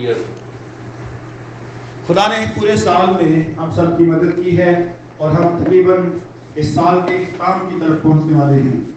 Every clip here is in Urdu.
ایئر خدا نے پورے سال سال میں ہم ہم سب کی کی کی مدد ہے اور تقریباً اس کے کام طرف پہنچنے والے ہیں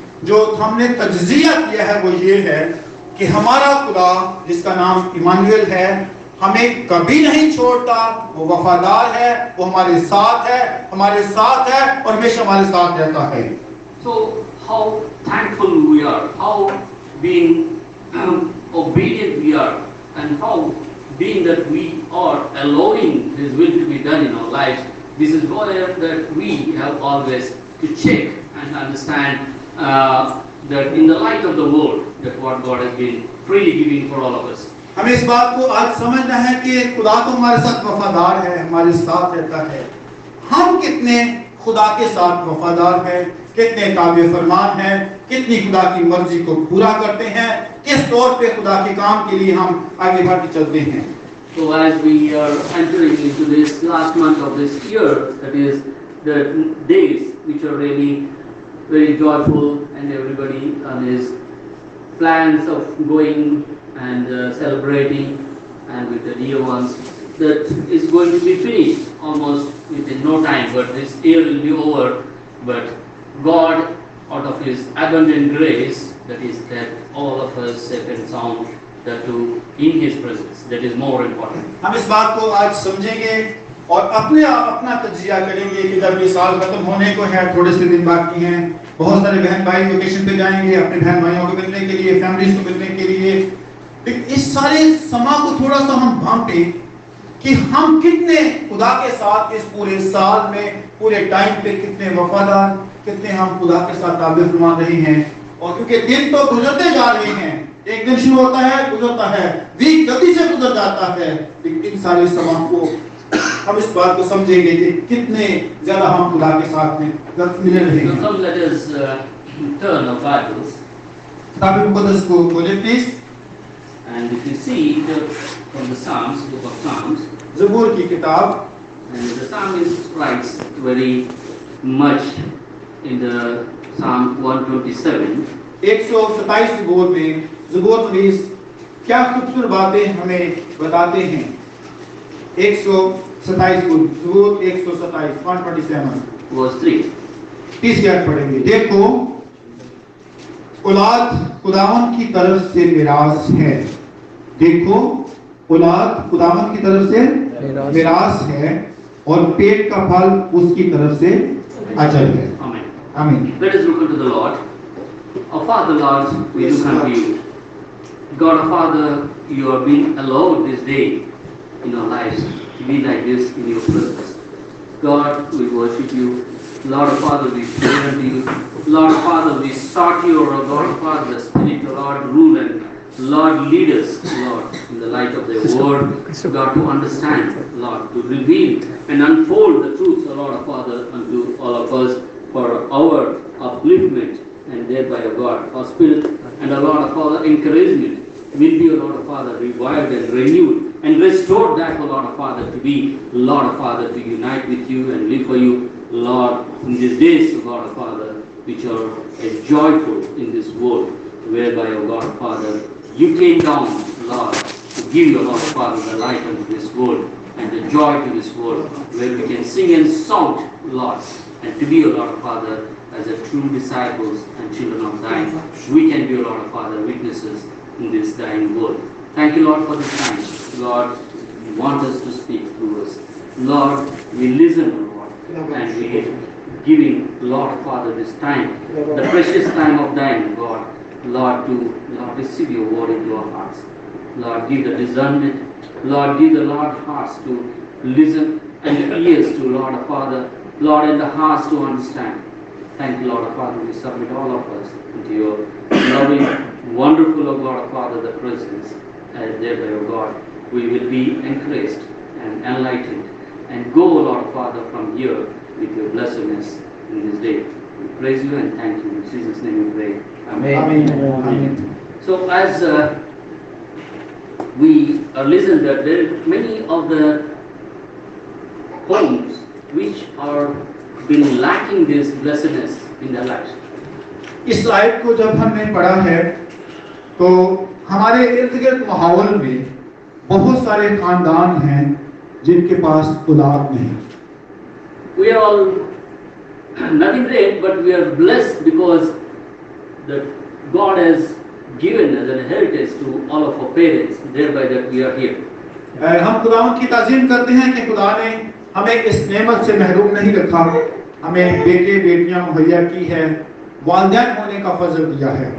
جو ہم نے تجزیہ کیا ہے وہ یہ ہے کہ ہمارا خدا جس کا نام ایمانویل ہے ہمیں کبھی نہیں چھوڑتا وہ وفادار ہے وہ ہمارے ساتھ ہے ہمارے ساتھ ہے اور ہمیشہ ہمارے ساتھ رہتا ہے so how thankful we are how being um, obedient we are and how being that we are allowing his will to be done in our lives this is what that we have always to check and understand پورا کرتے ہیں کس طور پہ خدا کے کام کے لیے ہم آگے چلتے ہیں very joyful and everybody um, uh, is plans of going and uh, celebrating and with the dear ones that is going to be finished almost within no time but this year will be over but God out of his abundant grace that is that all of us have been sound that to in his presence that is more important اور اپنے آپ اپنا تجزیہ کریں گے کہ جب یہ سال ختم ہونے کو ہے تھوڑے سے دن باقی ہیں بہت سارے بہن بھائی لوکیشن پہ جائیں گے اپنے بہن بھائیوں کو ملنے کے لیے فیملیز کو ملنے کے لیے اس سارے سما کو تھوڑا سا ہم بھانٹیں کہ ہم کتنے خدا کے ساتھ اس پورے سال میں پورے ٹائم پہ کتنے وفادار کتنے ہم خدا کے ساتھ تعبیر فرما رہے ہیں اور کیونکہ دن تو گزرتے جا رہے ہیں ایک دن شروع ہوتا ہے گزرتا ہے ویک گتی سے گزر جاتا ہے لیکن ان سارے سما کو ہم اس بات کو سمجھیں گے کہ کتنے زیادہ ہم خدا کے ساتھ میں ملے uh, کتاب مقدس کو پلیز 127 uh, میں زبور میں کیا خوبصورت ہمیں بتاتے ہیں پڑھیں گے دیکھو دیکھو اولاد اولاد خداون خداون کی کی طرف طرف سے سے میراث میراث ہے ہے اور پیٹ کا پھل اس کی طرف سے ہے آمین in our lives. Be like this in your presence. God, we worship you. Lord Father, we pray to you. Lord Father, we sought you, O Lord Father, the Spirit, Lord, rule and Lord, lead us, Lord, in the light of the word, God, to understand, Lord, to reveal and unfold the truth, O Lord Father, unto all of us for our upliftment and thereby, O God, our spirit and, a Lord Father, encouragement will be, O Lord Father, revived and renewed and restored that, O Lord Father, to be, Lord Father, to unite with you and live for you, Lord, in these days, O Lord Father, which are as joyful in this world, whereby, O Lord Father, you came down, Lord, to give, O Lord Father, the light unto this world and the joy to this world, where we can sing and shout, Lord, and to be, O Lord Father, as a true disciples and children of thine, we can be, a Lord of Father, witnesses in this dying world. Thank you, Lord, for this time. Lord, you want us to speak through us. Lord, we listen, Lord, and we giving, Lord, Father, this time, the precious time of thine, God, Lord, to Lord, receive your word into our hearts. Lord, give the discernment. Lord, give the Lord hearts to listen and ears to Lord, Father. Lord, and the hearts to understand thank you, Lord Father. We submit all of us into your loving, wonderful, O Lord Father, the presence. And uh, thereby, O God, we will be encouraged and enlightened and go, Lord Father, from here with your blessedness in this day. We praise you and thank you. In Jesus' name we pray. Amen. Amen. Amen. So, as uh, we uh, that there are many of the poems which are جب ہم نے پڑھا تو ہمارے تعظیم کرتے ہیں ہمیں اس نعمت سے محروم نہیں رکھا ہو ہمیں بیٹے بیٹیاں مہیا کی والدین ہونے کا فضل دیا ہے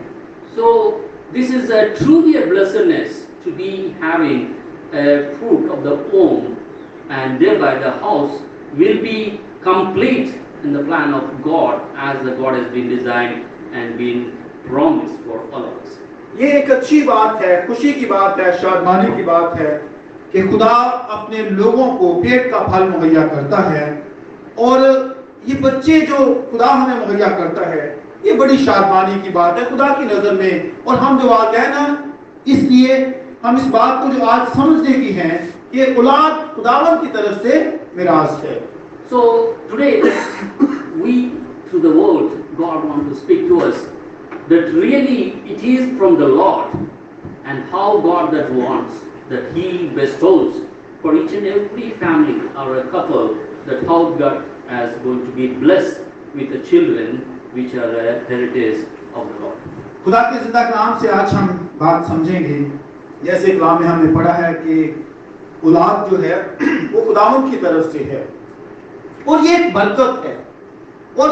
ہے یہ ایک اچھی بات خوشی کی بات ہے شادمانی کی بات ہے کہ خدا اپنے لوگوں کو پیٹ کا پھل مہیا کرتا ہے اور یہ بچے جو خدا ہمیں مہیا کرتا ہے یہ بڑی شادمانی کی بات ہے خدا کی نظر میں اور ہم جو آتے ہیں نا اس لیے ہم اس بات کو جو آج سمجھنے کی ہیں کہ اولاد خداون کی طرف سے میراث ہے so today we to the world God want to speak to us that really it is from the Lord and how God that wants that he bestows for each and every family or a couple the tall god as going to be blessed with the children which are the heritage of the Lord. خدا کے زندہ کلام سے آج ہم بات سمجھیں گے جیسے کلام میں ہم نے پڑھا ہے کہ اولاد جو ہے وہ خداوند کی طرف سے ہے اور یہ ایک برکت ہے اور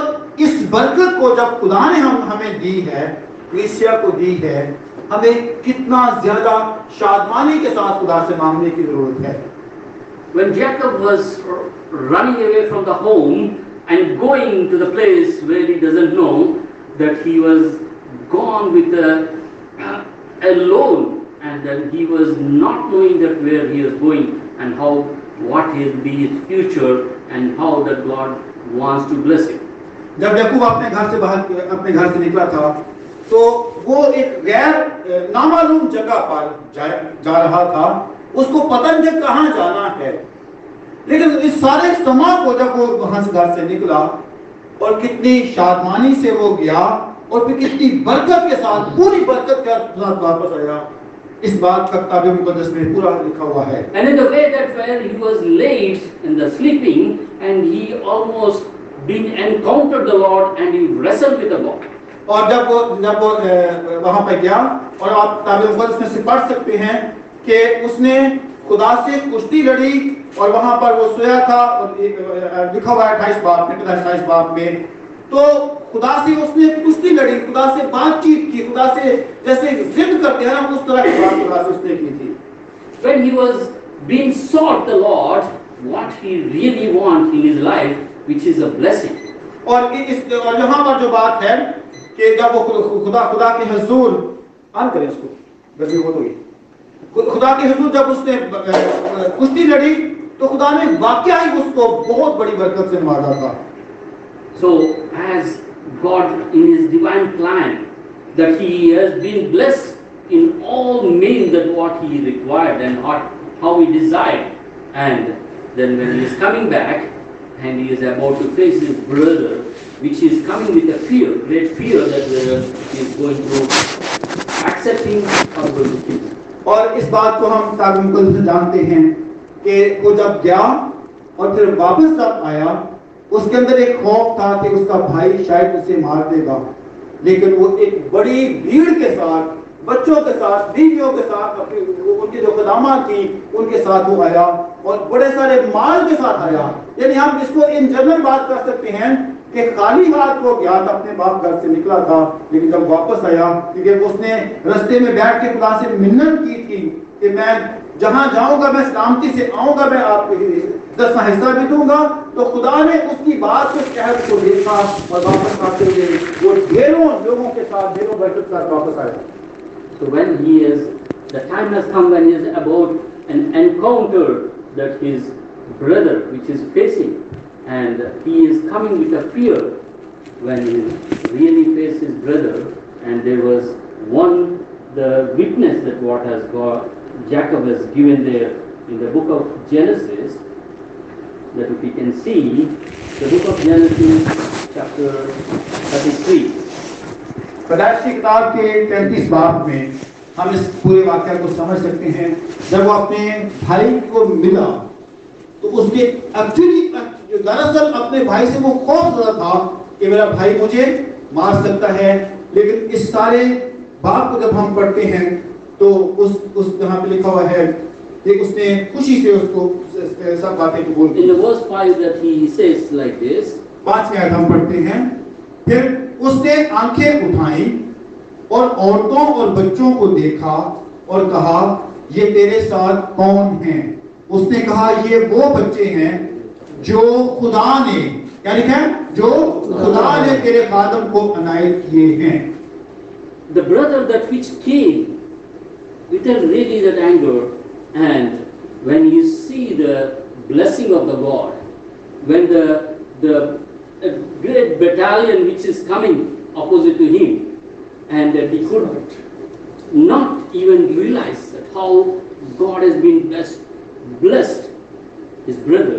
اس برکت کو جب خدا نے ہم ہمیں دی ہے کلیسیا کو دی ہے ہمیں کتنا زیادہ شادمانی کے ساتھ خدا سے مانگنے کی ضرورت ہے when Jacob was running away from the home and going to the place where he doesn't know that he was gone with a, uh, alone and that he was not knowing that where he is going and how what will be his future and how that God wants to bless him. जब यकूब अपने घर से बाहर अपने घर से निकला था तो वो एक गैर नामालूम जगह पर जा, जा रहा था اس کو پتہ نہیں کہاں جانا ہے لیکن اس سارے سما کو جب وہ وہاں سے گھر سے نکلا اور کتنی شادمانی سے وہ گیا اور پھر کتنی برکت کے ساتھ پوری برکت کے ساتھ واپس آیا اس بات کا کتاب مقدس میں پورا لکھا ہوا ہے and in the way that when he was late in the sleeping and he almost been encountered the lord and he wrestled with the lord اور جب وہ جب وہ وہاں پہ گیا اور آپ کتاب مقدس میں سے پڑھ سکتے ہیں کہ اس نے خدا سے کشتی لڑی اور وہاں پر وہ سویا تھا اور لکھا ہوا ہے اٹھائیس باپ میں پتہ اٹھائیس باپ میں تو خدا سے اس نے کشتی لڑی خدا سے بات چیت کی خدا سے جیسے زند کرتے ہیں اس طرح کی بات خدا سے اس نے کی تھی when he was being sought the Lord what he really want in his life which is a blessing اور اس اور یہاں پر جو بات ہے کہ جب وہ خدا خدا کے حضور آن کریں اس کو بس ہو تو یہ خدا کے حضور جب اس نے کشتی لڑی تو خدا نے واقعی اس کو بہت بڑی برکت سے مارا تھا so as God in his divine plan that he has been bless in all man that what he required and what how he desired and then when he is coming back and he is about to face his brother which is coming with a fear great fear that uh, he is going to accepting or going to kill اور اس بات کو ہم تاکہ مقدس سے جانتے ہیں کہ وہ جب گیا اور پھر واپس جب آیا اس کے اندر ایک خوف تھا کہ اس کا بھائی شاید اسے مار دے گا لیکن وہ ایک بڑی بھیڑ کے ساتھ بچوں کے ساتھ بیویوں کے ساتھ ان کے جو قدامہ کی ان کے ساتھ وہ آیا اور بڑے سارے مال کے ساتھ آیا یعنی ہم اس کو ان جنرل بات کر سکتے ہیں کہ خالی ہاتھ کو گیا تھا اپنے باپ گھر سے نکلا تھا لیکن جب واپس آیا کیونکہ اس نے رستے میں بیٹھ کے خدا سے منت کی تھی کہ میں جہاں جاؤں گا میں سلامتی سے آؤں گا میں آپ کو دس حصہ بھی دوں گا تو خدا نے اس کی بات کو شہر کو دیکھا اور واپس آتے ہوئے وہ ڈھیروں لوگوں کے ساتھ ڈھیروں بیٹھوں کے ساتھ واپس آیا So when he is, the time has come when he is about an encounter that his brother, which is facing, and he is coming with a fear when he really faced his brother and there was one the witness that what has got Jacob has given there in the book of Genesis that we can see the book of Genesis chapter 33 पैदाइश की किताब के तैतीस बाप में हम इस पूरे वाक्य को समझ सकते हैं जब वो अपने भाई को मिला तो उसने अखिल جو دراصل اپنے بھائی سے وہ خوف زدہ تھا کہ میرا بھائی مجھے مار سکتا ہے لیکن اس سارے باپ کو جب ہم پڑھتے ہیں تو اس اس جہاں پہ لکھا ہوا ہے کہ اس نے خوشی سے اس کو سب باتیں قبول کی the verse 5 that he says like this پانچ کے ہم پڑھتے ہیں پھر اس نے آنکھیں اٹھائیں اور عورتوں اور بچوں کو دیکھا اور کہا یہ تیرے ساتھ کون ہیں اس نے کہا یہ وہ بچے ہیں جو خدا نے کیا لکھا ہے جو خدا نے تیرے خادم کو عنایت کیے ہیں the brother that which came with a really that anger and when you see the blessing of the God when the the a great battalion which is coming opposite to him and that he could not even realize that how God has been blessed, blessed his brother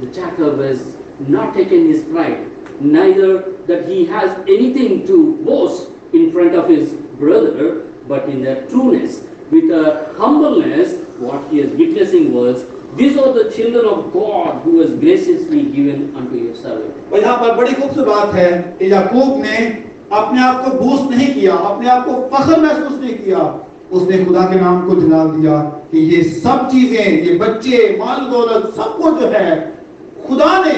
The Jacob has not taken his pride, neither that he has anything to boast in front of his brother, but in their trueness, with a humbleness, what he is witnessing was these are the children of God who was graciously given unto your servant. और यहाँ पर बड़ी खूबसूरत बात है कि याकूब ने अपने आप को बूस्ट नहीं किया अपने आप को फखर महसूस नहीं किया उसने खुदा के नाम को जलाल दिया कि ये सब चीजें ये बच्चे माल दौलत सब कुछ जो है خدا نے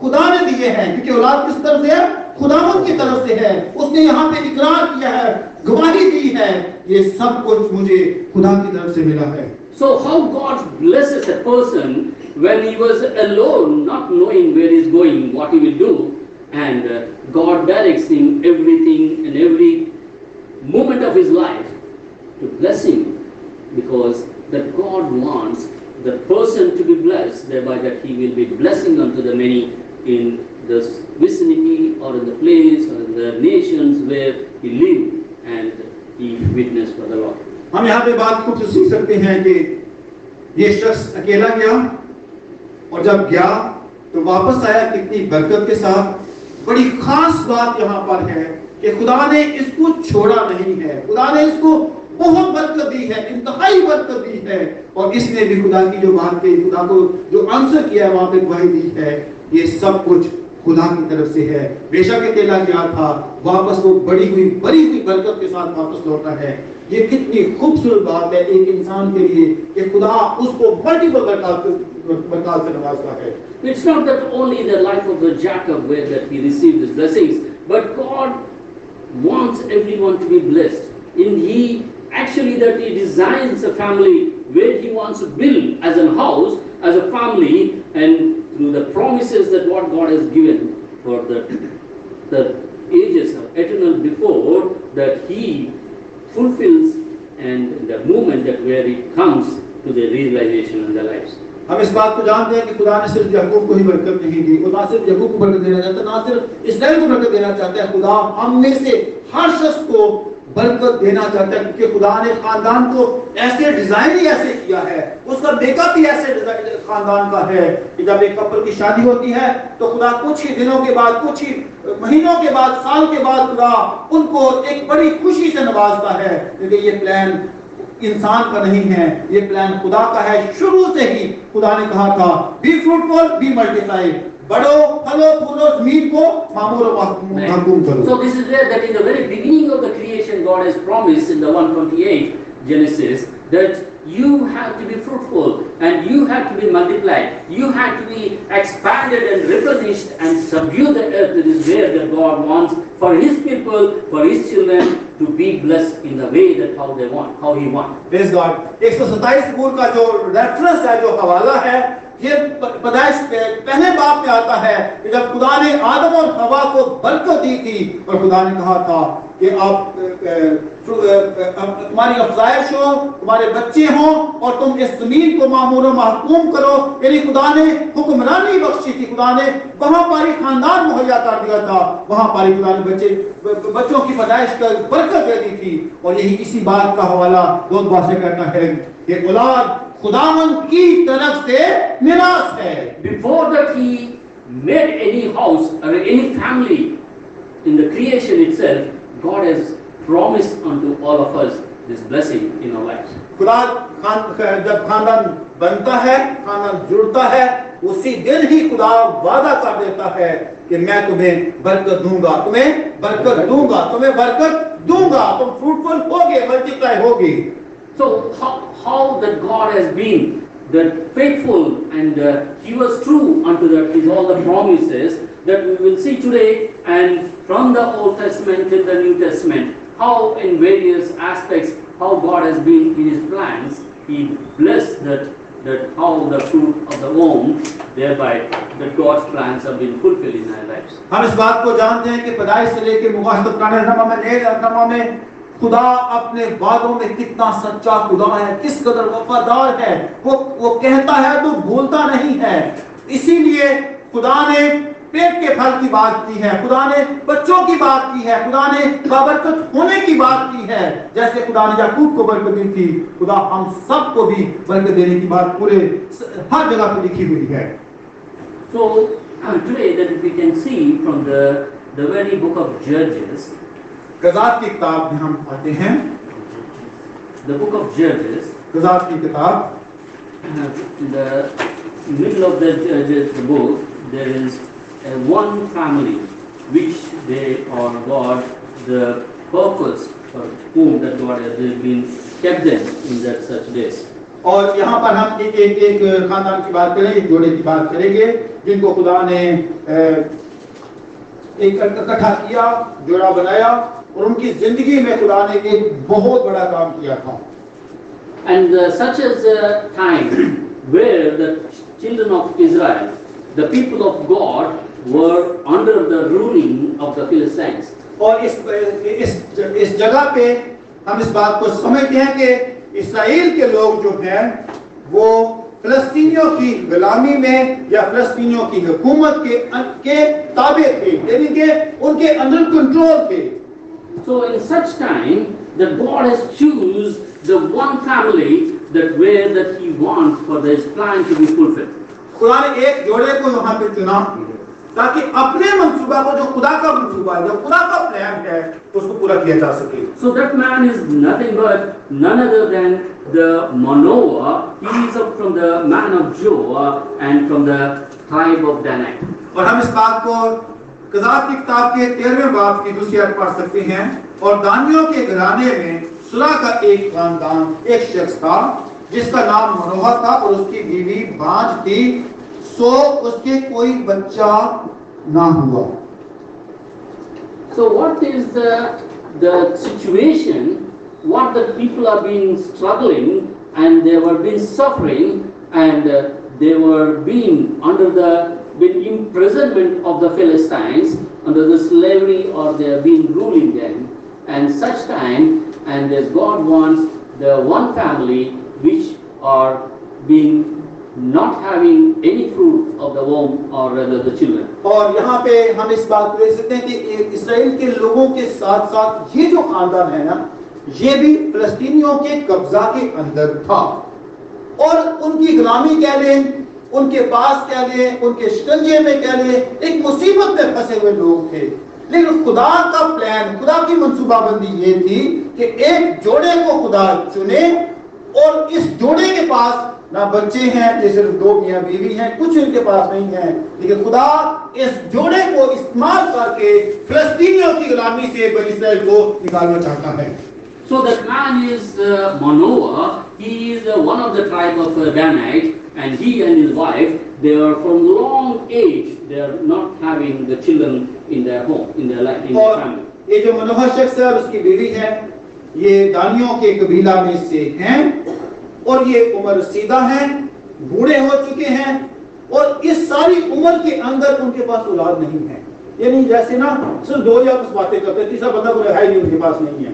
خدا نے دیے ہیں کیونکہ اولاد کس طرف سے ہے خداوند کی طرف سے ہے اس نے یہاں پہ اقرار کیا ہے گواہی دی ہے یہ سب کچھ مجھے خدا کی طرف سے ملا ہے So how God blesses a person when he was alone, not knowing where he is going, what he will do, and God directs him everything and every moment of his life to bless him because that God wants یہ شخص اکیلا گیا اور جب گیا تو واپس آیا کتنی برکت کے ساتھ بڑی خاص بات یہاں پر ہے کہ خدا نے اس کو چھوڑا نہیں ہے خدا نے بہت بدکبی ہے انتہائی بدکبی ہے اور اس نے بھی خدا کی جو بات پہ خدا کو جو آنسر کیا ہے وہاں پہ گواہی دی ہے یہ سب کچھ خدا کی طرف سے ہے بے شک اطلاع کیا تھا واپس وہ بڑی ہوئی بڑی ہوئی برکت کے ساتھ واپس لوٹا ہے یہ کتنی خوبصورت بات ہے ایک انسان کے لیے کہ خدا اس کو بڑی برکات برکات سے نوازتا ہے It's not that only in the life of the Jacob where that he received his blessings, but God wants everyone to be blessed. In he actually that he designs a family where he wants to build as a house, as a family, and through the promises that what God has given for the, the ages of eternal before, that he fulfills and the moment that where He comes to the realization in the lives. हम इस बात को जानते हैं कि खुदा ने सिर्फ यकूब को ही बरकत नहीं दी खुदा सिर्फ यकूब को बरकत देना चाहता ना सिर्फ इसराइल को बरकत देना चाहता है खुदा हम में से हर शख्स को برکت دینا چاہتا ہے کیونکہ خدا نے خاندان کو ایسے ڈیزائن ہی ایسے کیا ہے اس کا میک اپ ہی ایسے خاندان کا ہے کہ جب ایک کپل کی شادی ہوتی ہے تو خدا کچھ ہی دنوں کے بعد کچھ ہی مہینوں کے بعد سال کے بعد خدا ان کو ایک بڑی خوشی سے نوازتا ہے کیونکہ یہ پلان انسان کا نہیں ہے یہ پلان خدا کا ہے شروع سے ہی خدا نے کہا تھا بی فروٹفل بی ملٹیپلائی बड़ों फलों फूलों को करो so this is where that in the very beginning of the creation god has promised in the 128 genesis that you have to be fruitful and you have to be multiplied you have to be expanded and replenished and subdue the earth that is where that god wants for his people for his children to be blessed in the way that how they want how he wants. praise god 127 का जो reference. है जो हवाला है یہ پیدائش پہلے باپ پہ آتا ہے کہ جب خدا نے آدم اور ہوا کو بلکہ دی تھی اور خدا نے کہا تھا کہ آپ Uh, um, تمہاری افضائش ہو تمہارے بچے ہوں اور تم اس زمین کو معمول و محکوم کرو یعنی خدا نے حکمرانی بخشی تھی خدا نے وہاں پاری ہی خاندان مہیا کر دیا تھا وہاں پاری خدا نے بچے بچوں کی پیدائش کا برکت دے دی تھی اور یہی اسی بات کا حوالہ دو دعا سے کرنا ہے کہ اولاد خدا من کی طرف سے نراس ہے before that he made any house اور any family in the creation itself God has promised unto all of us this blessing in our lives. جب خاندان بنتا ہے خاندان جڑتا ہے اسی دن ہی خدا وعدہ کر دیتا ہے کہ میں تمہیں برکت دوں گا تمہیں برکت دوں گا تمہیں برکت دوں گا تم فروٹفل ہوگے ملٹیپلائی ہوگی so how that God has been that faithful and he was true unto that is all the promises that we will see today and from the old testament to the new testament how in various aspects how God has been in his plans, he blessed that that how the fruit of the womb, thereby that God's plans have been fulfilled in our lives. ہم اس بات کو جانتے ہیں کہ پیدائش سے لے کے مقاصد پرانے رحمہ میں نئے رحمہ میں خدا اپنے وعدوں میں کتنا سچا خدا ہے کس قدر وفادار ہے وہ, وہ کہتا ہے تو بھولتا نہیں ہے اسی لیے خدا نے پیٹ کے پھل کی بات کی ہے خدا نے بچوں کی بات کی ہے خدا نے بابرکت ہونے کی بات کی ہے جیسے خدا نے یعقوب کو برکت دی تھی خدا ہم سب کو بھی برکت دینے کی بات پورے ہر جگہ پہ لکھی ہوئی ہے so uh, today that we can see from the the very book of judges قضاءت کی کتاب میں ہم آتے ہیں the book of judges قضاءت کی کتاب uh, the middle of the judges uh, the book there is a one family which they are God, the purpose for whom that God has been kept them in that such days. اور یہاں پر ہم ایک ایک ایک خاندان کی بات کریں ایک جوڑے کی بات کریں گے جن کو خدا نے ایک اکٹھا کیا جوڑا بنایا اور ان کی زندگی میں خدا نے ایک بہت بڑا کام کیا تھا and uh, such is a time where the children of Israel, the people of God, were under the ruling of the Philistines. اور ہم اس بات کو اسرائیل کے لوگ جو ہیں وہ فلسطینیوں کی غلامی میں یا فلسطینیوں کی حکومت کے ان کے یعنی اندر ایک جوڑے کو چنا تاکہ اپنے منصوبہ کو جو خدا کا منصوبہ ہے جو خدا کا پلان ہے اس کو پورا کیا جا سکے so that man is nothing but none other than the Manoah he is from the man of Joah and from the tribe of Danak اور ہم اس بات کو قضاعت کی کتاب کے 13ویں باب کی دوسری آیت پڑھ سکتے ہیں اور دانیوں کے گھرانے میں سلا کا ایک خاندان ایک شخص تھا جس کا نام منوہ تھا اور اس کی بیوی بانج تھی سو اس کے کوئی بچہ نہ ہوا so what is the the situation what the people are being struggling and they are been suffering and they are being under the been imprisonment of the Philistines under the slavery اور they are been ruling them and such time and this God wants the one family which are being not having any fruit of the womb or rather the children aur yahan pe hum is baat ko dekh sakte hain ki israel ke logo ke sath sath ye jo khandan hai na ye bhi palestiniyon ke qabza ke andar tha aur unki ghulami keh le ان کے پاس کہہ لیے ان کے شکنجے میں کہہ لیے ایک مصیبت میں پھنسے ہوئے لوگ تھے لیکن خدا کا پلان خدا کی منصوبہ بندی یہ تھی کہ ایک جوڑے کو خدا چنے اور اس جوڑے کے پاس نہ بچے ہیں یہ صرف دو میاں بیوی ہیں کچھ ان کے پاس نہیں ہیں لیکن خدا اس جوڑے کو استعمال کر کے فلسطینیوں کی غلامی سے بنی اسرائیل کو نکالنا چاہتا ہے So the clan is uh, Manoah. He is uh, one of the tribe of uh, Danite, and he and his wife, they are from long age, they are not having the children in their home, in their life, in their family. ये जो मनोहर शख्स है और उसकी बीवी है ये दानियों के कबीला में से हैं اور یہ عمر سیدھا ہیں بوڑھے ہو چکے ہیں اور اس ساری عمر کے اندر ان کے پاس اولاد نہیں ہے یعنی جیسے نا صرف دو یا کچھ باتیں کرتے تیسرا بندہ کوئی ہے نہیں ان کے پاس نہیں ہے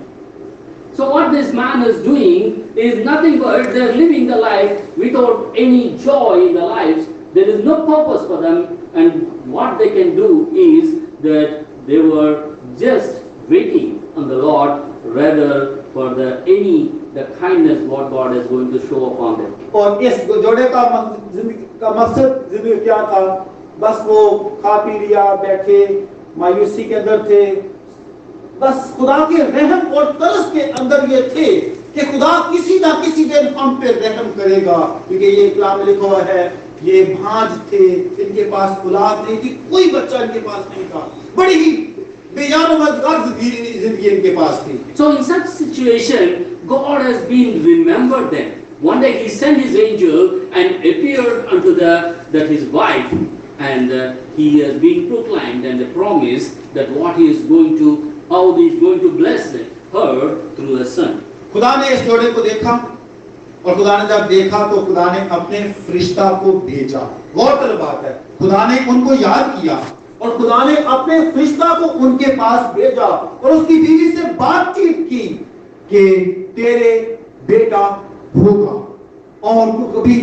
So what this man is doing is nothing but they're living the life without any joy in the lives. There is no purpose for them and what they can do is that they were just waiting on the Lord rather for the any the kindness what God is going to show upon them تھی کوئی بچہ God has been remembered them. One day he sent his angel and appeared unto the that his wife and uh, he has been proclaimed and the promise that what he is going to how he is going to bless them, her through a son. خدا نے اس جوڑے کو دیکھا اور خدا نے جب دیکھا تو خدا نے اپنے فرشتہ کو بھیجا غور طلب بات ہے خدا نے ان کو یاد کیا اور خدا نے اپنے فرشتہ کو ان کے پاس بھیجا اور اس کی بیوی سے بات چیت کی کہ تیرے بیٹا ہوگا اور تو کبھی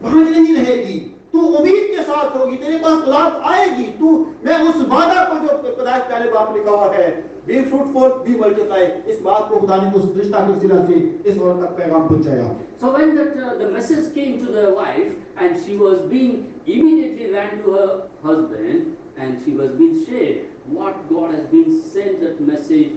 بھاگ نہیں رہے گی تو امید کے ساتھ ہوگی تیرے پاس اولاد آئے گی تو میں اس وعدہ کو جو پیدائش پہلے باپ نے کہا ہے be fruitful be multiply اس بات کو خدا نے اس رشتہ کے وسیلہ سے اس عورت تک پیغام پہنچایا so when that uh, the message came to the wife and she was being immediately ran to her husband and she was being shared what god has been sent that message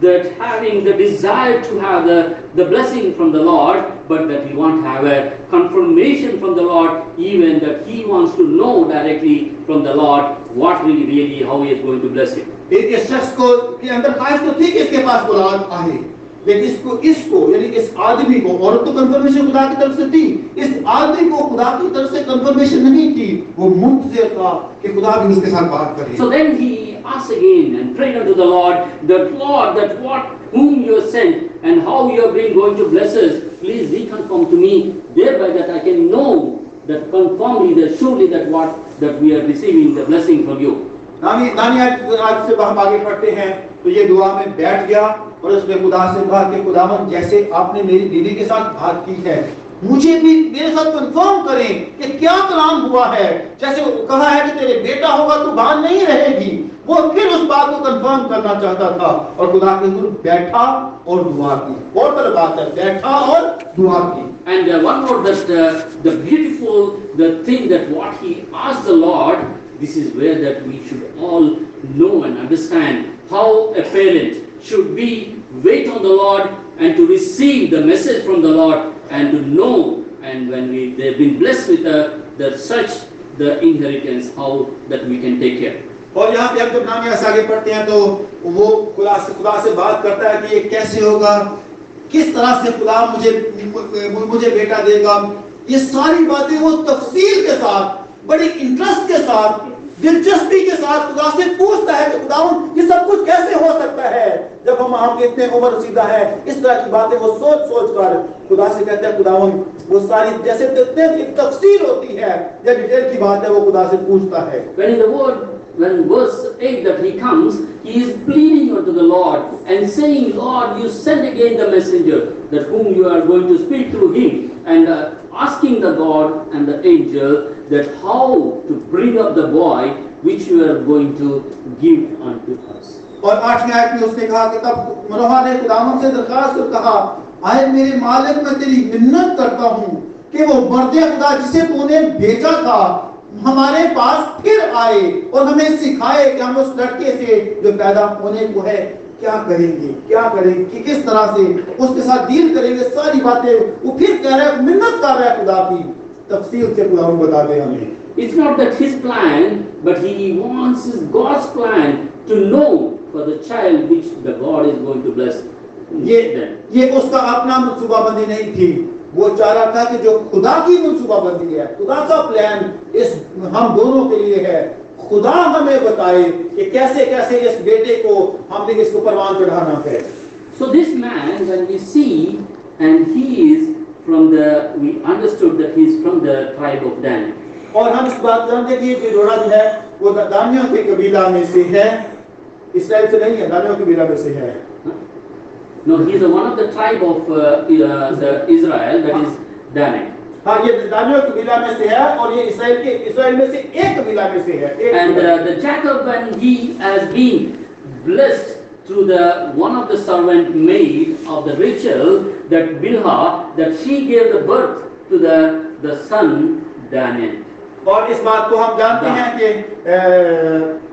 that having the desire to have the, the blessing from the Lord, but that he won't have a confirmation from the Lord, even that he wants to know directly from the Lord what really, really, how he is going to bless him. इस शख्स को के अंदर खास तो ठीक इसके पास औलाद है लेकिन इसको इसको यानी इस आदमी को औरत तो कंफर्मेशन खुदा की तरफ से थी इस आदमी को खुदा की तरफ से कंफर्मेशन नहीं थी वो मुंतजर था कि खुदा भी उसके साथ बात करे so then he us again and pray unto the Lord, the Lord, that what whom you have sent and how you have been going to bless us, please reconfirm to me, thereby that I can know that confirmly, that surely that what that we are receiving the blessing from you. آج سے ہم آگے پڑھتے ہیں تو یہ دعا میں بیٹھ گیا اور اس میں خدا سے کہا کہ خداون جیسے آپ نے میری بیوی کے ساتھ بات کی ہے مجھے بھی میرے ساتھ کنفرم کریں کہ کیا کلام ہوا ہے جیسے وہ کہا ہے کہ تیرے بیٹا ہوگا تو بان نہیں رہے گی وہ پھر اس بات کو کنفرم کرنا چاہتا تھا اور خدا کے حضور بیٹھا اور دعا کی بہت بڑی بات ہے بیٹھا اور دعا کی and uh, one more that's the, the beautiful the thing that what he asked the lord this is where that we should all know and understand how a parent should be wait on the lord and to receive the message from the Lord and to know and when we they've been blessed with the, uh, the such the inheritance how that we can take care. اور یہاں پہ اکتب نامی ایسا آگے پڑھتے ہیں تو وہ خدا سے, خدا سے بات کرتا ہے کہ یہ کیسے ہوگا کس طرح سے خدا مجھے مجھے بیٹا دے گا یہ ساری باتیں وہ تفصیل کے ساتھ بڑی انٹرسٹ کے ساتھ دلچسپی کے ساتھ خدا سے پوچھتا ہے کہ خداون یہ سب کچھ کیسے ہو سکتا ہے جب ہم ہم کے اتنے عمر رسیدہ ہے اس طرح کی باتیں وہ سوچ سوچ کر خدا سے کہتا ہے خداون وہ ساری جیسے تفصیل ہوتی ہے یا ڈیٹیل کی بات ہے وہ خدا سے پوچھتا ہے یعنی when verse 8 that he comes, he is pleading unto the Lord and saying, Lord, you send again the messenger that whom you are going to speak through him, and uh, asking the God and the angel that how to bring up the boy which you are going to give unto us. और आठवीं आयत में उसने कहा कि तब मनोहा ने खुदावन से दरखास्त और कहा आए मेरे मालिक मैं तेरी मिन्नत करता हूँ कि वो मर्दे खुदा जिसे तूने भेजा था ہمارے پاس پھر آئے اور ہمیں سکھائے کہ ہم اس لڑکے سے جو پیدا ہونے کو ہے کیا کریں گے کیا کریں گے کہ کس طرح سے اس کے ساتھ ڈیل کریں گے ساری باتیں وہ پھر کہہ رہے منت کر رہا ہے خدا کی تفصیل سے خدا بتا دے ہمیں It's not that his plan, but he wants his God's plan to know for the child which the God is going to bless. یہ اس کا اپنا منصوبہ بندی نہیں تھی وہ چاہ رہا تھا کہ جو خدا کی منصوبہ بندی ہے خدا کا پلان اس ہم دونوں کے لیے ہے خدا ہمیں بتائے کہ کیسے کیسے اس بیٹے کو ہم نے اس کو پروان چڑھانا ہے so this man when we see and he is from the we understood that he is from the tribe of then اور ہم اس بات جانتے ہیں کہ یہ جو رڑا ہے وہ دانیوں کے قبیلہ میں سے ہے اسرائیل سے نہیں ہے دانیوں کے قبیلہ میں سے ہے ہاں، No, he is one of the tribe of uh, uh, the Israel, that is Danek. हाँ ये दानियों कबीला में से है और ये इसराइल के इसराइल में से एक में से है and uh, the Jacob and he has been blessed through the one of the servant maid of the Rachel that Bilha that she gave the birth to the the son Daniel और इस बात को हम जानते हैं कि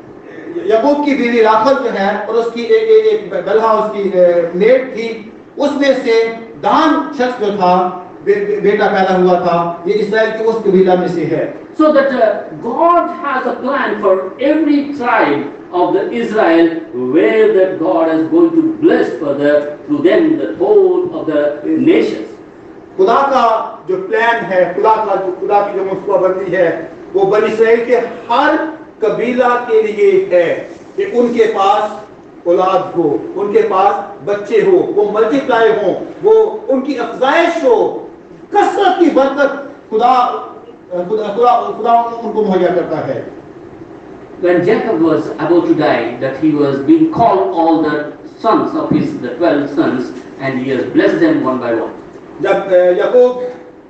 یقوب کی بیوی راخل جو ہے اور اس کی ایک ایک بلہا اس کی نیٹ تھی اس میں سے دان شخص جو تھا بیٹا پیدا ہوا تھا یہ اسرائیل کی اس قبیلہ میں سے ہے so that uh, God has a plan for every tribe of the Israel where that God is going to bless further the to them the whole of the nations خدا کا جو پلان ہے خدا کا جو خدا کی جو مصطبہ بندی ہے وہ بنی اسرائیل کے ہر قبیلہ کے لیے ہے کہ ان کے پاس اولاد ہو ان کے پاس بچے ہو وہ ملٹی ملٹیپلائے ہوں وہ ان کی افزائش ہو کثرت کی برکت خدا خدا, خدا خدا ان کو مہیا کرتا ہے When Jacob was about to die, that he was being called all the sons of his, the twelve sons, and he has blessed them one by one.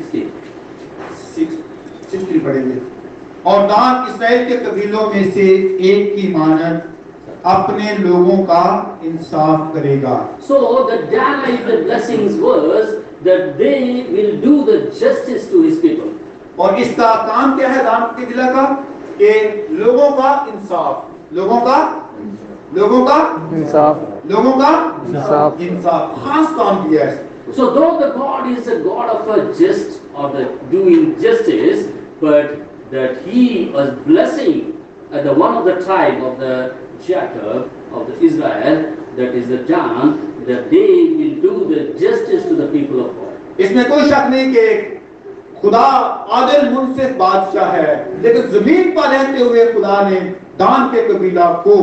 Sixty پڑھے لے اور دان اسرائیل کے قبیلوں میں سے ایک کی مانت اپنے لوگوں کا انصاف کرے گا so the Danite blessings was that they will do the justice to his people اور اس کا کام کیا ہے دان کے دلہ کا کہ لوگوں کا انصاف لوگوں کا لوگوں کا انصاف لوگوں کا انصاف خاص کام کیا ہے So though the God is a God of a just or the doing justice, but that he was blessing uh, the one of the tribe of the Jacob of the Israel, that is the Dan, that they will do the justice to the people of God. اس میں کوئی شک نہیں کہ خدا عادل منصف بادشاہ ہے لیکن زمین پر رہتے ہوئے خدا نے دان کے قبیلہ کو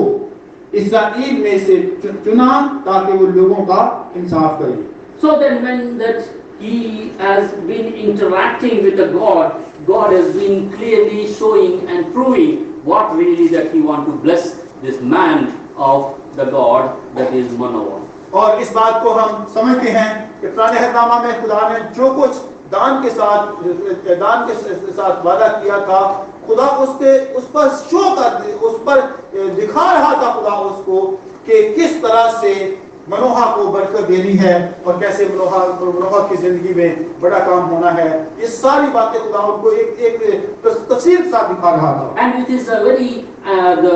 اسرائیل میں سے چنا تاکہ وہ لوگوں کا انصاف کرے So that when that he has been interacting with the God, God has been clearly showing and proving what really that he want to bless this man of the God that is Manoah. اور اس بات کو ہم سمجھتے ہیں کہ پرانے حرنامہ میں خدا نے جو کچھ دان کے ساتھ دان کے ساتھ وعدہ کیا تھا خدا اس پہ اس پر شو کر اس پر دکھا رہا تھا خدا اس کو کہ کس طرح سے منوہا کو برکت دینی ہے اور کیسے منوہا منوہا کی زندگی میں بڑا کام ہونا ہے یہ ساری باتیں خدا ان کو ایک ایک تفصیل ساتھ دکھا رہا تھا and it is a very uh, the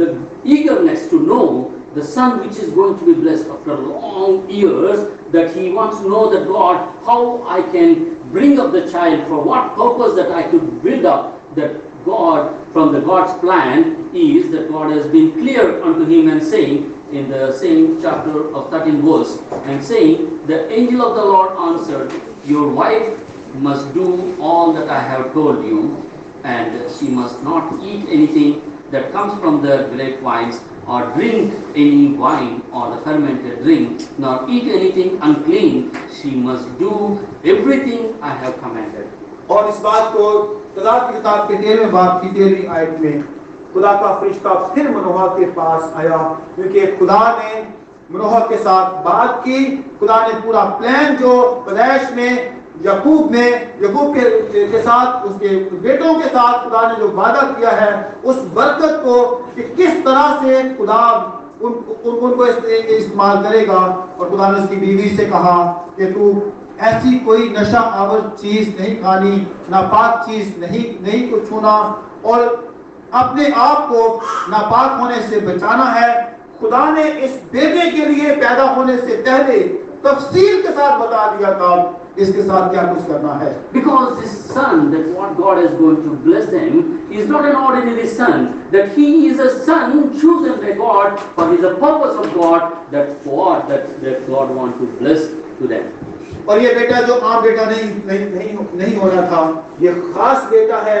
the eagerness to know the son which is going to be blessed after long years that he wants to know that God how I can bring up the child for what purpose that I could build up that God from the God's plan is that God has been clear unto him and saying in the same chapter of 13 verse and saying, The angel of the Lord answered, Your wife must do all that I have told you, and she must not eat anything that comes from the grapevines, or drink any wine or the fermented drink, nor eat anything unclean. She must do everything I have commanded. और इस बात को तलाक की किताब के तेरहवें बाप की तेरहवीं आयत में خدا کا فرشتہ پھر منوہا کے پاس آیا کیونکہ خدا نے منوہا کے ساتھ بات کی خدا نے پورا پلان جو پدیش میں یقوب نے یقوب کے ساتھ اس کے بیٹوں کے ساتھ خدا نے جو وعدہ کیا ہے اس برکت کو کہ کس طرح سے خدا ان, ان, کو استعمال کرے گا اور خدا نے اس کی بیوی سے کہا کہ تو ایسی کوئی نشہ آور چیز نہیں کھانی ناپاک چیز نہیں نہیں کچھ چھونا اور اپنے آپ کو ناپاک ہونے سے بچانا ہے خدا نے اس بیٹے کے لیے پیدا ہونے سے پہلے تفصیل کے ساتھ بتا دیا تھا اس کے ساتھ کیا کچھ کرنا ہے because this son that what God is going to bless him is not an ordinary son that he is a son chosen by God for his purpose of God that for that that God want to bless to them اور یہ بیٹا جو عام بیٹا نہیں نہیں نہیں ہونا تھا یہ خاص بیٹا ہے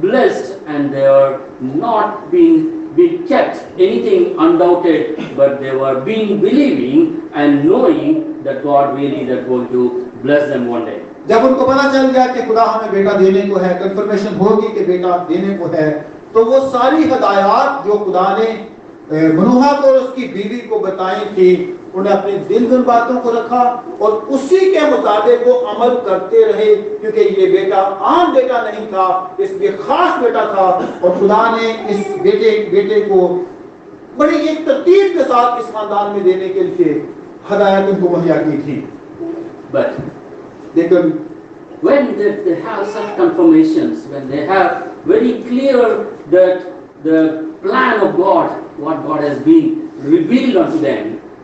blessed and they were not being be kept anything undoubted but they were being believing and knowing that God really that going to bless them one day جب ان کو پتا چل گیا کہ خدا ہمیں بیٹا دینے کو ہے کنفرمیشن ہوگی کہ بیٹا دینے کو ہے تو وہ ساری ہدایات جو خدا نے منوحا کو اس کی بیوی کو بتائی تھی انہیں اپنے دل میں باتوں کو رکھا اور اسی کے مطابق وہ عمل کرتے رہے کیونکہ یہ بیٹا عام بیٹا نہیں تھا اس لیے خاص بیٹا تھا اور خدا نے اس بیٹے بیٹے کو بڑی ایک ترتیب کے ساتھ اس خاندان میں دینے کے لیے ہدایت ان کو مہیا کی تھی بس لیکن when they, they have such confirmations when they have very clear that the plan of God what God has been revealed unto them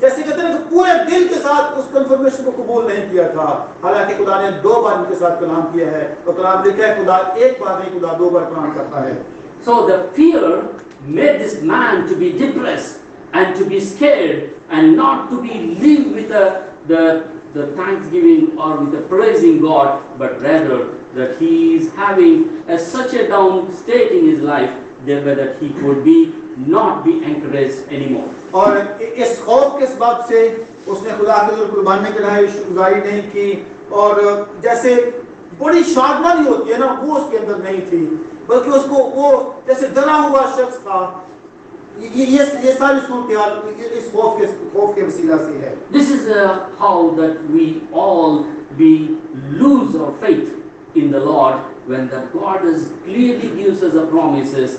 جیسے کہتے ہیں کہ پورے دل کے ساتھ اس کنفرمیشن کو قبول نہیں کیا تھا حالانکہ خدا نے دو بار ان کے ساتھ کلام کیا ہے تو کلام لکھا ہے خدا ایک بار نہیں خدا دو بار کلام کرتا ہے so the fear made this man to be depressed and to be scared and not to be live with the, the the thanksgiving or with the praising God but rather that he is having a, such a down state in his life that he could be not be encouraged anymore. اور اس خوف کے سبب سے اس نے خدا کے لیے قربانی کے لئے شکرگزاری نہیں کی اور جیسے بڑی شادمانی ہوتی ہے نا وہ اس کے اندر نہیں تھی بلکہ اس کو وہ جیسے ڈرا ہوا شخص تھا یہ یہ ساری صورتحال اس خوف کے خوف کے وسیلہ سے ہے this is uh, how that we all we lose our faith in the lord when the god is clearly gives us the promises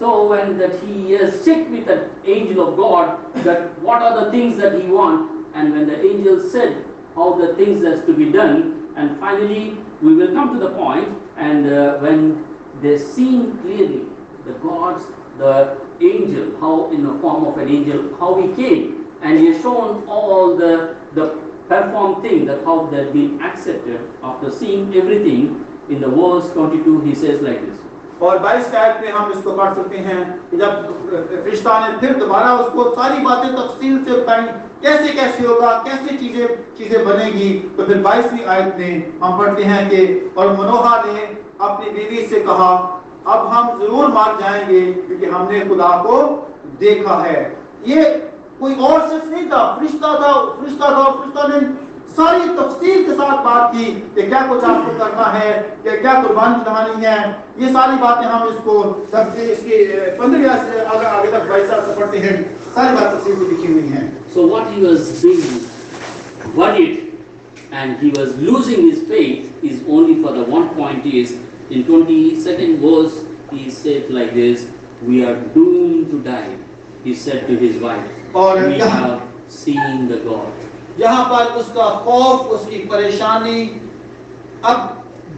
So when that he is sick with the angel of God, that what are the things that he want, and when the angel said all the things that's to be done, and finally we will come to the point, and uh, when they seen clearly the gods, the angel, how in the form of an angel, how he came, and he has shown all the the performed thing that how they've been accepted after seeing everything. In the verse 22, he says like this. اور بائیس آیت میں ہم اس کو پڑھ سکتے ہیں کہ جب فرشتہ نے پھر دوبارہ اس کو ساری باتیں تفصیل سے پڑھیں کیسے کیسے ہوگا کیسے چیزیں چیزیں بنے گی تو پھر بائیسویں آیت میں ہم پڑھتے ہیں کہ اور منوہا نے اپنی بیوی سے کہا اب ہم ضرور مار جائیں گے کیونکہ ہم نے خدا کو دیکھا ہے یہ کوئی اور شخص نہیں تھا فرشتہ تھا فرشتہ تھا فرشتہ نے ساری تفصیل کے ساتھ بات کی کہ کیا کچھ آپ کو کرنا ہے کہ کیا چڑھانی ہے یہ ساری باتیں ہم اس کو یہاں پر اس کا خوف اس کی پریشانی اب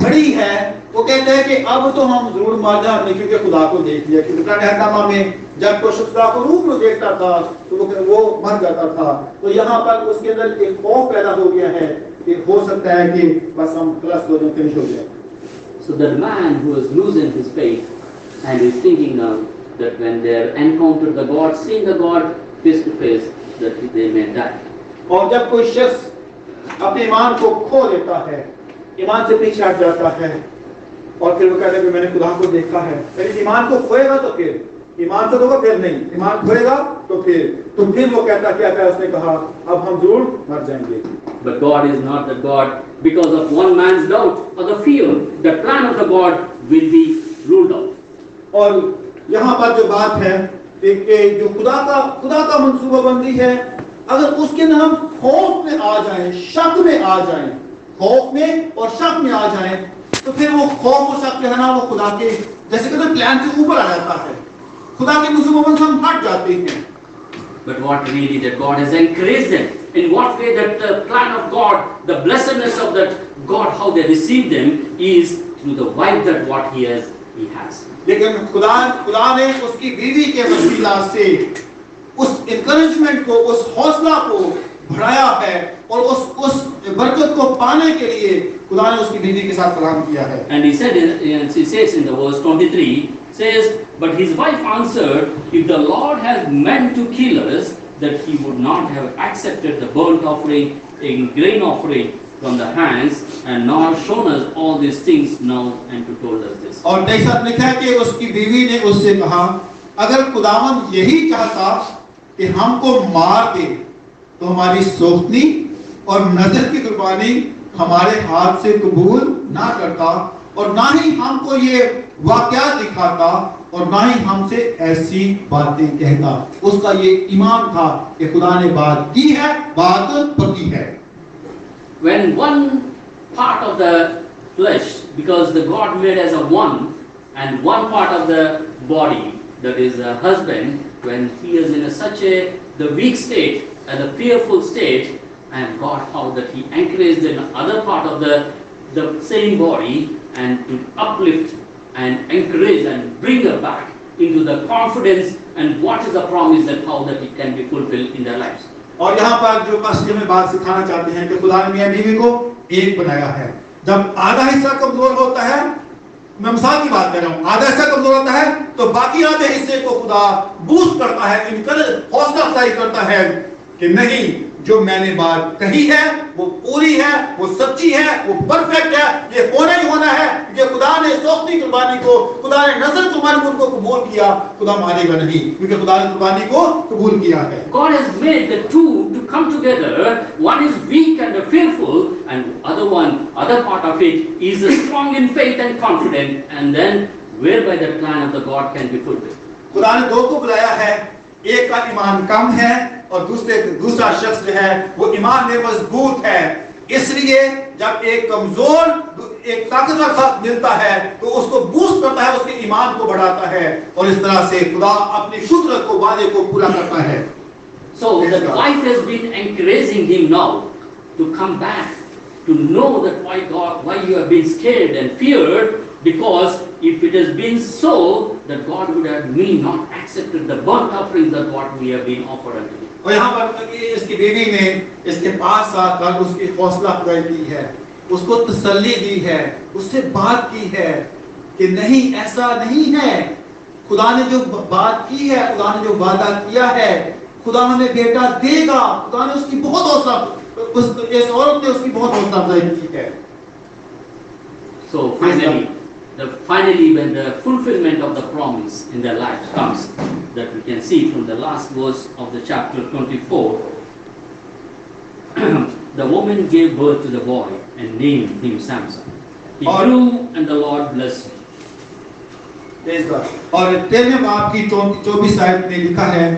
بڑی ہے وہ کہتا ہے کہ اب تو ہم ضرور مار جائیں ہم نے کیونکہ خدا کو دیکھ لیا کہ کتنا نہنامہ میں جب کوئی شخص کو روح میں دیکھتا تھا تو وہ مر جاتا تھا تو یہاں پر اس کے اندر ایک خوف پیدا ہو گیا ہے کہ ہو سکتا ہے کہ بس ہم کلاس دو جن فنش ہو گیا So the man who was losing his faith and is thinking now that when they encounter the God, seeing the God face to face, that they may die. اور جب کوئی شخص اپنے ایمان کو کھو دیتا ہے ایمان سے پیچھے ہٹ جاتا ہے اور پھر وہ کہتے ہیں کہ میں نے خدا کو دیکھا ہے پھر ایمان کو کھوئے گا تو پھر ایمان تو وہ پھر نہیں ایمان کھوئے گا تو پھر تو پھر وہ کہتا کیا کہ اس نے کہا اب ہم ضرور مر جائیں گے But God is not the God because of one man's doubt or the fear. The plan of the God will be ruled out. اور یہاں پر جو بات ہے کہ جو خدا کا خدا کا منصوبہ بندی ہے اگر اس کے اندر ہم خوف میں آ جائیں شک میں آ جائیں خوف میں اور شک میں آ جائیں تو پھر وہ خوف اور شک کہنا وہ خدا کے جیسے کہ پلان کے اوپر آ جاتا ہے خدا کے مسلموں سے ہم ہٹ جاتے ہیں But what really that God has encouraged them? In what way that the plan of God, the blessedness of that God, how they receive them is through the wife that what He has, He has. اس انکرنجمنٹ کو اس حوصلہ کو بڑھایا ہے اور اس اس برکت کو پانے کے لیے خدا نے اس کی بیوی کے ساتھ کلام کیا ہے and he said in, he says in the verse 23 says but his wife answered if the lord has meant to kill us that he would not have accepted the burnt offering a grain offering from the hands and not shown us all these things now and to told us this اور دیکھ ساتھ لکھا ہے کہ اس کی بیوی نے اس سے کہا اگر خداوند یہی چاہتا کہ ہم کو مار دے تو ہماری سوختنی اور نظر کی قربانی ہمارے ہاتھ سے قبول نہ کرتا اور نہ ہی ہم کو یہ واقعہ دکھاتا اور نہ ہی ہم سے ایسی باتیں کہتا اس کا یہ ایمان تھا کہ خدا نے بات کی ہے بات پکی ہے When one part of the flesh, because the God made as a one, and one part of the body, that is a husband, when he is in a such a the weak state and the fearful state and God how that he encouraged in other part of the the same body and to uplift and encourage and bring her back into the confidence and what is the promise that how that it can be fulfilled in their lives. और यहाँ पर जो कष्ट में बात सिखाना चाहते हैं कि खुदा ने मियाँ बीवी को एक बनाया है जब आधा हिस्सा कमजोर होता है میں مثال کی بات کر رہا ہوں آدھا حصہ کمزور ہوتا ہے تو باقی آدھے حصے کو خدا بوسٹ کرتا ہے انکرج حوصلہ افزائی کرتا ہے کہ نہیں جو میں نے بات کہی ہے وہ پوری ہے وہ سچی ہے وہ پرفیکٹ ہے یہ ہونا ہی ہونا ہے کہ خدا نے سوختی قربانی کو خدا نے نظر تمہارے ان کو قبول کیا خدا مارے گا نہیں کیونکہ خدا نے قربانی کو قبول کیا ہے God has made the two to come together one is weak and fearful and other one other part of it is strong in faith and confident and then whereby the plan of the God can be fulfilled خدا نے دو کو بلایا ہے ایک کا ایمان کم ہے اور دوسرے دوسرا شخص جو ہے وہ ایمان میں مضبوط ہے اس لیے جب ایک کمزور ایک طاقتور فرق ملتا ہے تو اس کو بوسٹ کرتا ہے اس کے ایمان کو بڑھاتا ہے اور اس طرح سے خدا اپنی شدرت کو وعدے کو پورا کرتا ہے so the wife has been encouraging him now to come back to know that why God why you have been scared and feared Because if it has been so, that خدا نے جو بات کی ہے خدا نے جو وعدہ کیا ہے خدا بیٹا دے گا خدا نے فائن چوبیس آپ لکھا ہے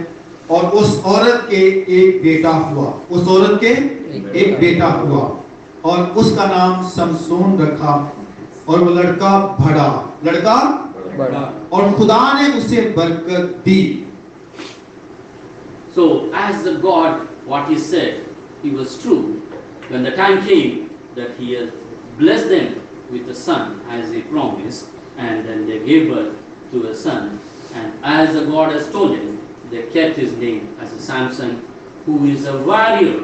اور اور وہ لڑکا بڑا لڑکا بڑا اور خدا نے اسے برکت دی So as the God, what he said, he was true. When the time came that he had blessed them with a son as he promised, and then they gave birth to a son. And as the God has told him, they kept his name as a Samson, who is a warrior,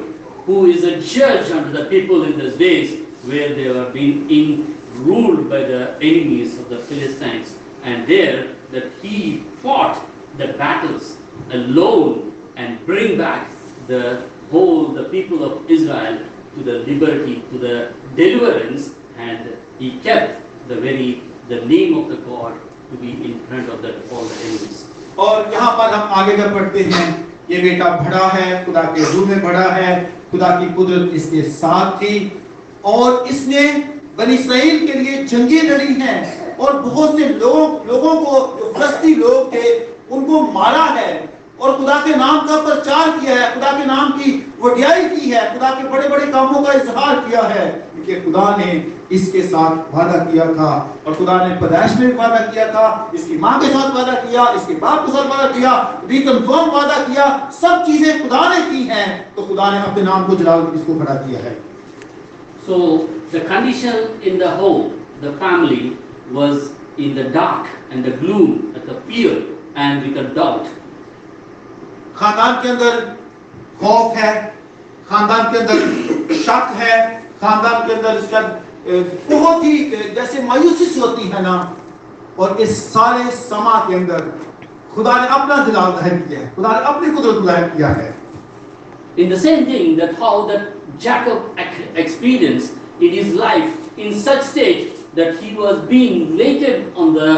who is a judge unto the people in those days where they were being in ruled by the enemies of the Philistines, and there that he fought the battles alone and bring back the whole the people of Israel to the liberty, to the deliverance, and he kept the very the name of the God to be in front of that all the enemies. और यहाँ पर हम आगे जब पढ़ते हैं ये बेटा बड़ा है खुदा के रूह में बड़ा है खुदा की कुदरत इसके साथ थी और इसने بنی اسرائیل کے لیے جنگیں لڑی ہیں اور بہت سے لوگ لوگوں کو جو فلسطی لوگ تھے ان کو مارا ہے اور خدا کے نام کا پرچار کیا ہے خدا کے نام کی وڈیائی کی ہے خدا کے بڑے بڑے کاموں کا اظہار کیا ہے کہ خدا نے اس کے ساتھ وعدہ کیا تھا اور خدا نے پیدائش میں وعدہ کیا تھا اس کی ماں کے ساتھ وعدہ کیا اس کے باپ کے ساتھ وعدہ کیا ریکنفرم وعدہ کیا سب چیزیں خدا نے کی ہیں تو خدا نے اپنے نام کو جلال اس کو کھڑا کیا ہے سو so, the condition in the home, the family, was in the dark and the gloom, with the fear and with a doubt. खानदान के अंदर खौफ है खानदान के अंदर शक है खानदान के अंदर इसका बहुत ही जैसे मायूसी होती है ना और इस सारे समा के अंदर खुदा ने अपना जलाल जाहिर किया है खुदा ने अपनी कुदरत जाहिर किया है In the same thing that how the Jacob experienced in his life in such state that he was being naked on the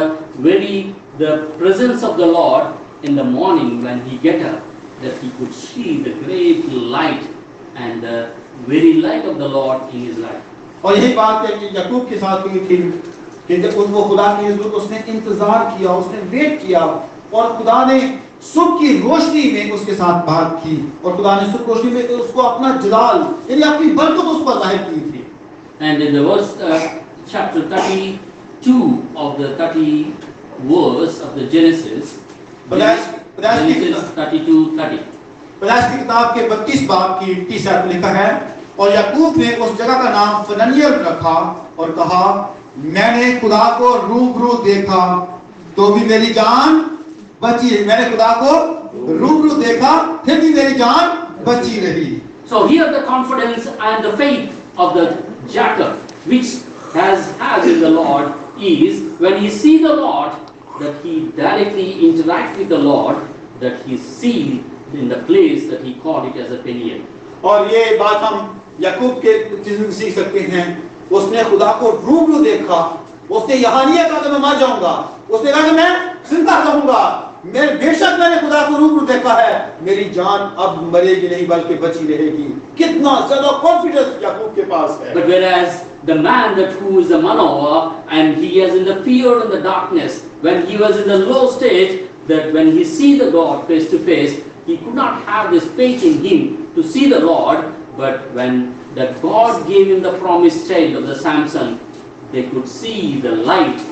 very the presence of the Lord in the morning when he get up that he could see the great light and the very light of the Lord in his life. اور یہی بات ہے کہ یعقوب کے ساتھ ہوئی تھی کہ جب وہ خدا کی حضور اس نے انتظار کیا اس نے ویٹ کیا اور خدا نے صبح کی روشنی میں اس کے ساتھ بات کی اور خدا نے صبح روشنی میں اس کو اپنا جلال یعنی اپنی برکت اس پر ظاہر کی And in the verse uh, chapter 32 of the 30 verse of the Genesis, Genesis, 32 30. پیدائش کی کتاب کے بتیس باپ کی تیس آیت میں لکھا ہے اور یعقوب نے اس جگہ کا نام فننیل رکھا اور کہا میں نے خدا کو روبرو دیکھا تو بھی میری جان بچی میں نے خدا کو روبرو دیکھا پھر بھی میری جان بچی رہی So here the confidence and the faith of the Jacob, which has has as in in the the the the Lord Lord, Lord, is when he he he he that that that directly with place called it a یہ بات ہم یا سیکھ سکتے ہیں اس نے خدا کو روبرو دیکھا نے یہاں نہیں کہا کہ میں مر جاؤں گا میں بے شک میں نے خدا کو روبرو دیکھا ہے ہے میری جان اب مرے گی گی نہیں بلکہ بچی رہے کتنا زیادہ کانفیڈنس یعقوب کے پاس لائٹ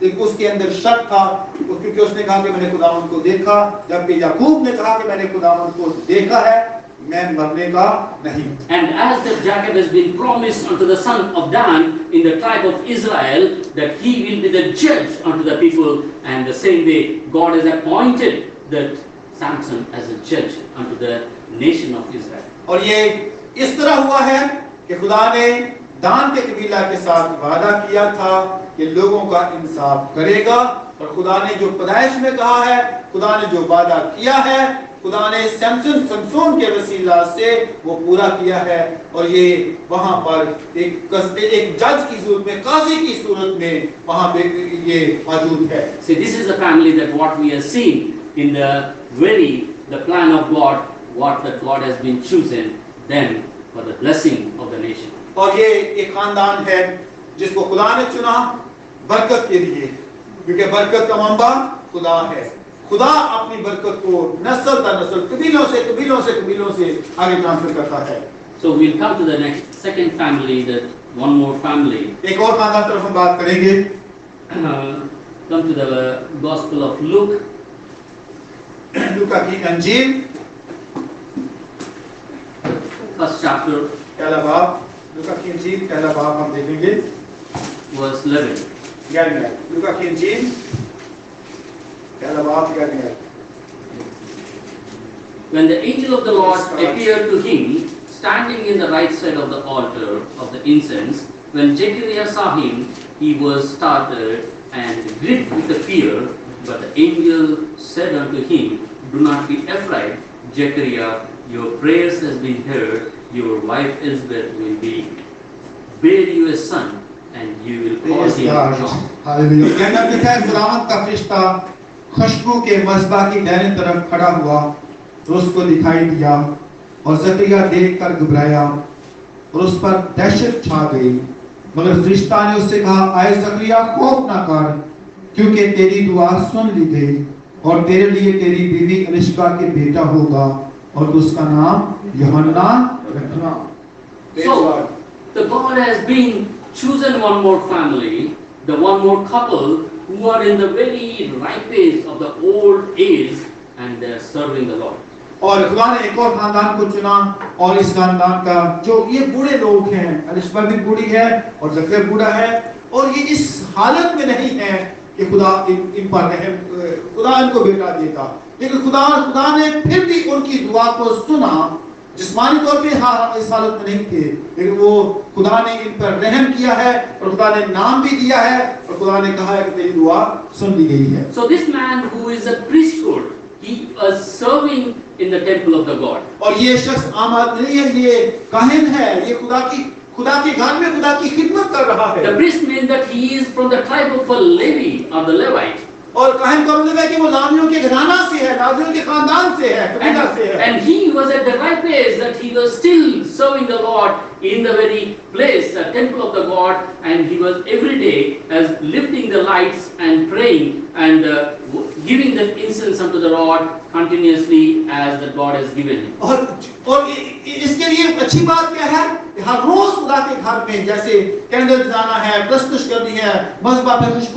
دیکھو اس کے اندر شک تھا کیونکہ اس نے کہا کہ میں نے خداوند کو دیکھا جبکہ یعقوب نے کہا کہ میں نے خداوند کو دیکھا ہے میں مرنے کا نہیں and as the jacob has been promised unto the son of dan in the tribe of israel that he will be the judge unto the people and the same way god has appointed that samson as a judge unto the nation of israel اور یہ اس طرح ہوا ہے کہ خدا نے دان کے قبیلہ کے ساتھ وعدہ کیا تھا کہ لوگوں کا انصاف کرے گا اور خدا نے جو پیدائش میں کہا ہے خدا نے جو وعدہ کیا ہے خدا نے سیمسن سمسون کے وسیلہ سے وہ پورا کیا ہے اور یہ وہاں پر ایک قصد ایک جج کی صورت میں قاضی کی صورت میں وہاں پہ یہ موجود ہے see this is a family that what we have seen in the very the plan of God what the God has been chosen them for the blessing of the nation اور یہ ایک خاندان ہے جس کو خدا نے چنا برکت کے لیے کیونکہ برکت کا منبع خدا ہے خدا اپنی برکت کو نسل تا نسل قبیلوں سے قبیلوں سے قبیلوں سے آگے ٹرانسفر کرتا ہے So we'll come to the next second family, the one more family. ایک اور خاندان طرف ہم بات کریں گے. Uh, come to the Gospel of Luke. لوکا کی انجیل. First chapter. کیا لباب؟ लुका की इंजील पहला बाब हम देखेंगे वर्स 11 ग्यारह लुका की इंजील पहला बाब ग्यारह When the angel of the Lord appeared to him, standing in the right side of the altar of the incense, when Zechariah saw him, he was startled and gripped with fear. But the angel said unto him, Do not be afraid, Zechariah, your prayers has been heard, your wife Elizabeth will be bear you a son and you will cause him John. Hallelujah. کہنا لکھا ہے سلامت کا فرشتہ خشبو کے مذبہ کی دینے طرف کھڑا ہوا تو اس کو دکھائی دیا اور زکریہ دیکھ کر گھبرایا اور اس پر دہشت چھا گئی مگر فرشتہ نے اس سے کہا آئے زکریہ خوف نہ کر کیونکہ تیری دعا سن لی گئی اور تیرے لیے تیری بیوی انشکا کے بیٹا ہوگا اور اس کا نام رکھنا the the the who are are in very age age of old and they serving Lord. خدا نے ایک اور یہ اس حالت میں نہیں ہے کہ خدا خدا کو بیٹا دیتا لیکن خدا خدا نے پھر بھی ان کی دعا کو سنا جسمانی طور پہ ہاں،, ہاں اس حالت میں نہیں تھے لیکن وہ خدا نے ان پر رحم کیا ہے اور خدا نے نام بھی دیا ہے اور خدا نے کہا ہے کہ تیری دعا سن لی گئی ہے so this man who is a priesthood he is serving in the temple of the god اور یہ شخص عام آدمی ہے یہ کاہن ہے یہ خدا کی خدا کے گھر میں خدا کی خدمت کر رہا ہے the priest means that he is from the tribe of a levi or the levite اور قائم کر لے گا کہ وہ لامیوں کے گھرانہ سے ہے لامیوں کے خاندان سے ہے قبیلہ سے ہے and he was at the right place that he was still serving the lord خوشبو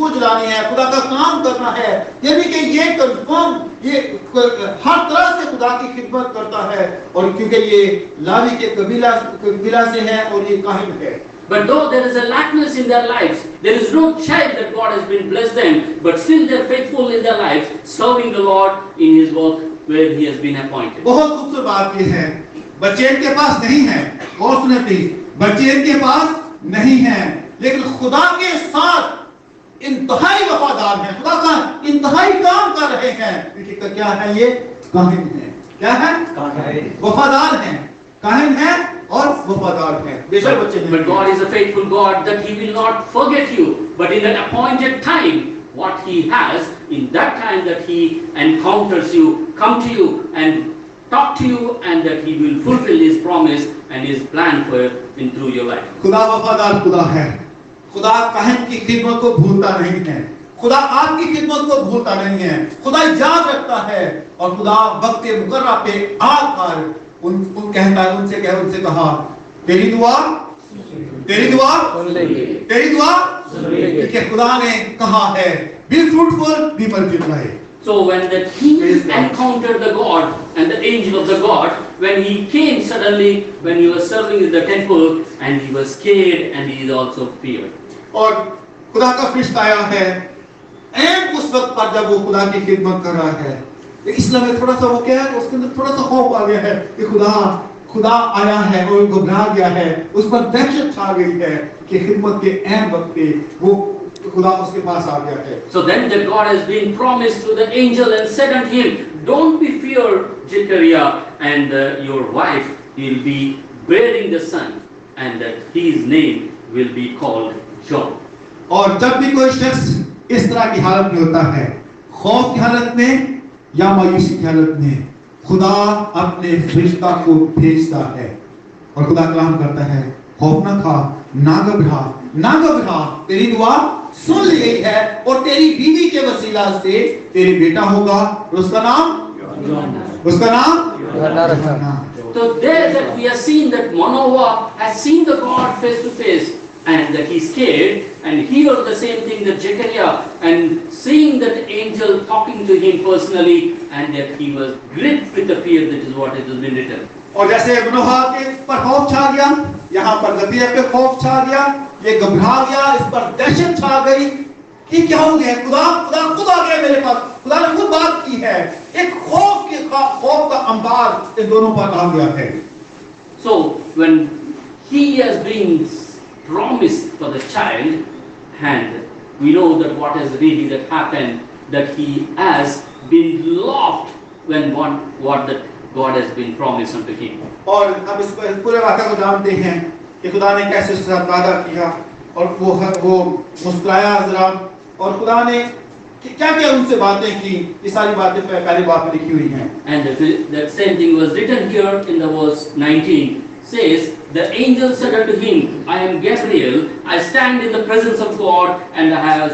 جلانی ہے کام کرنا ہے اور But but though there there is is a lackness in in in their their lives, lives, no child that God has has been been blessed them, still they are faithful serving the Lord His work where He appointed. خدا کے ساتھ اور وفادار ہیں ہیں بے شک بچے خدا کی خدمت کو بھولتا نہیں ہے خدا خدا خدا آپ کی خدمت کو بھولتا نہیں ہے ہے یاد رکھتا اور وقت مقررہ پہ آ کر خدا کا خدمت کر رہا ہے اس لیے میں تھوڑا سا وہ کیا ہے اس کے اندر تھوڑا سا خوف آ گیا ہے کہ خدا خدا آیا ہے اور گھبرا گیا ہے اس پر دہشت چھا گئی ہے کہ خدمت کے اہم وقت پہ وہ خدا اس کے پاس آ گیا ہے so then the God has been promised to the angel and said unto him don't be fear Jacaria and uh, your wife will be bearing the son and that his name will be called John اور جب بھی کوئی شخص اس طرح کی حالت میں ہوتا ہے خوف کی حالت میں یا مایوسی کی حالت میں خدا اپنے فرشتہ کو بھیجتا ہے اور خدا کلام کرتا ہے خوف نہ کھا نہ گھبرا نہ گھبرا تیری دعا سن لی گئی ہے اور تیری بیوی کے وسیلہ سے تیرے بیٹا ہوگا اور اس کا نام اس کا نام تو دیر دیر دیر دیر دیر دیر دیر دیر دیر دیر دیر دیر دیر دیر and that he scared and he heard the same thing that Zechariah and seeing that angel talking to him personally and that he was gripped with the fear that is what it has been written. और जैसे मनोहा के पर खौफ छा गया यहाँ पर नबिया पे खौफ छा गया ये घबरा गया इस पर दहशत छा गई कि क्या होंगे गया खुदा खुदा खुद आ गया मेरे पास खुदा ने खुद बात की है एक खौफ के खौफ का अंबार इन दोनों पर आ गया है So when he has been promise for the child and we know that what has really that happened that he has been loved when what what that God has been promised unto him. और हम इस पूरे वाक्य को जानते हैं कि खुदा ने कैसे उसके साथ वादा किया और वो वो मुस्कुराया जरा और खुदा ने क्या क्या उनसे बातें की ये सारी बातें पहली बात में लिखी हुई हैं and that same thing was written here in the verse 19 says the angel said unto him, I am Gabriel, I stand in the presence of God, and I have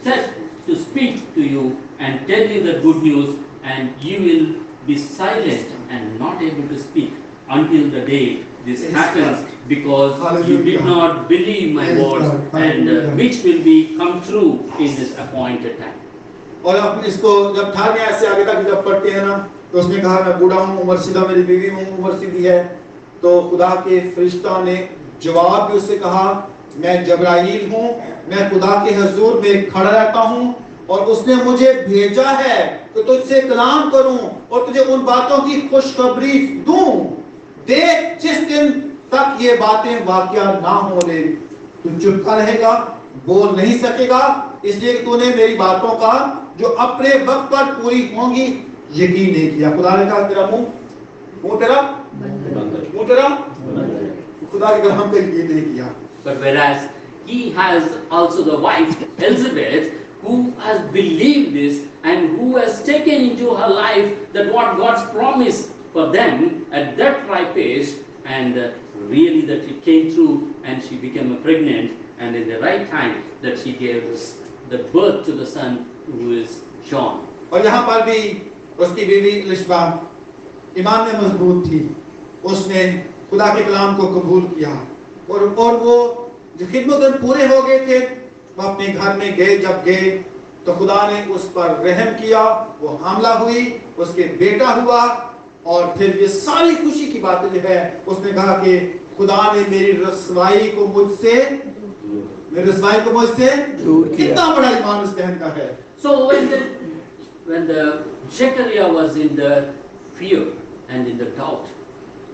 set to speak to you and tell you the good news, and you will be silent and not able to speak until the day this yes, happens because you did not believe my words and uh, which will be come true in this appointed time. और हम इसको जब था न्याय से आगे तक जब पढ़ते हैं ना तो उसने कहा मैं बूढ़ा हूँ उम्र सीधा मेरी बीवी हूँ उम्र सीधी है تو خدا کے فرشتہ نے جواب بھی اسے کہا میں جبرائیل ہوں میں خدا کے حضور میں کھڑا رہتا ہوں اور اس نے مجھے بھیجا ہے کہ تجھ سے کلام کروں اور تجھے ان باتوں کی خوشخبری دوں دیکھ جس دن تک یہ باتیں واقعہ نہ ہونے تو چپکا رہے گا بول نہیں سکے گا اس لیے کہ تو نے میری باتوں کا جو اپنے وقت پر پوری ہوں گی یقین نہیں کیا خدا نے کہا تیرا منہ وہ تیرا but whereas he has also the wife elizabeth who has believed this and who has taken into her life that what god's promised for them at that ripe age and uh, really that it came through and she became pregnant and in the right time that she gave the birth to the son who is John. और यहाँ पर भी उसकी बीवी लिशबा ईमान में मजबूत थी اس نے خدا کے کلام کو قبول کیا اور اور وہ خدمت پورے ہو گئے تھے وہ اپنے گھر میں گئے جب گئے تو خدا نے اس پر رحم کیا وہ حاملہ ہوئی اس کے بیٹا ہوا اور پھر یہ ساری خوشی کی بات جو ہے اس نے کہا کہ خدا نے میری رسوائی کو مجھ سے میری رسوائی کو مجھ سے کتنا بڑا ایمان اس بہن کا ہے so when the when the Zechariah was in the fear and in the doubt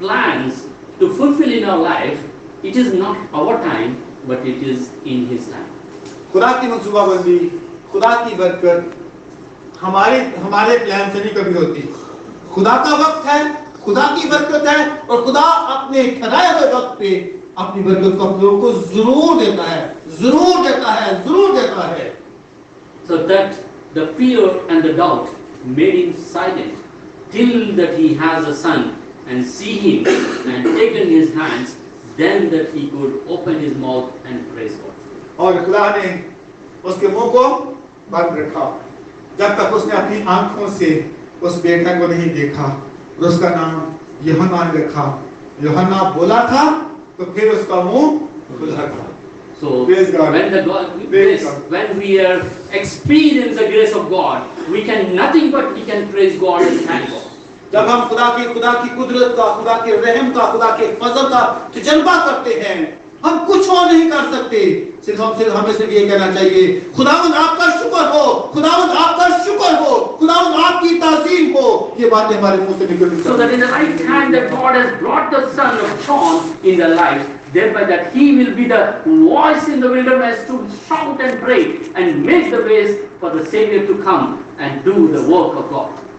plans to fulfill in our life, it is not our time, but it is in His time. خدا کی منصوبہ بندی خدا کی برکت ہمارے ہمارے پلان سے نہیں کبھی ہوتی خدا کا وقت ہے خدا کی برکت ہے اور خدا اپنے ٹھہرائے ہوئے وقت پہ اپنی برکت کو اپنے کو ضرور دیتا ہے ضرور دیتا ہے ضرور دیتا ہے so that the fear and the doubt made him silent till that he has a son and see him and taken his hands, then that he could open his mouth and praise God. और खुदा ने उसके मुंह को बंद रखा जब तक उसने अपनी आंखों से उस बेटा को नहीं देखा और उसका नाम यहना रखा यहना बोला था तो फिर उसका मुंह खुला था So when the God, when we are experience the grace of God, we can nothing but we can praise God and thank God. جب ہم خدا کی خدا کی قدرت کا خدا کے رحم کا خدا کے فضل کا تجربہ کرتے ہیں ہم کچھ اور نہیں کر سکتے صرف ہم صرف ہمیں صرف یہ کہنا چاہیے خداوند آپ کا شکر ہو خداوند آپ کا شکر ہو خداوند آپ کی تعظیم ہو یہ باتیں ہمارے منہ سے نکل so that in the right hand that God has brought the son of John in the life thereby that he will be the voice in the wilderness to shout and pray and make the ways for the Savior to come and do the work of God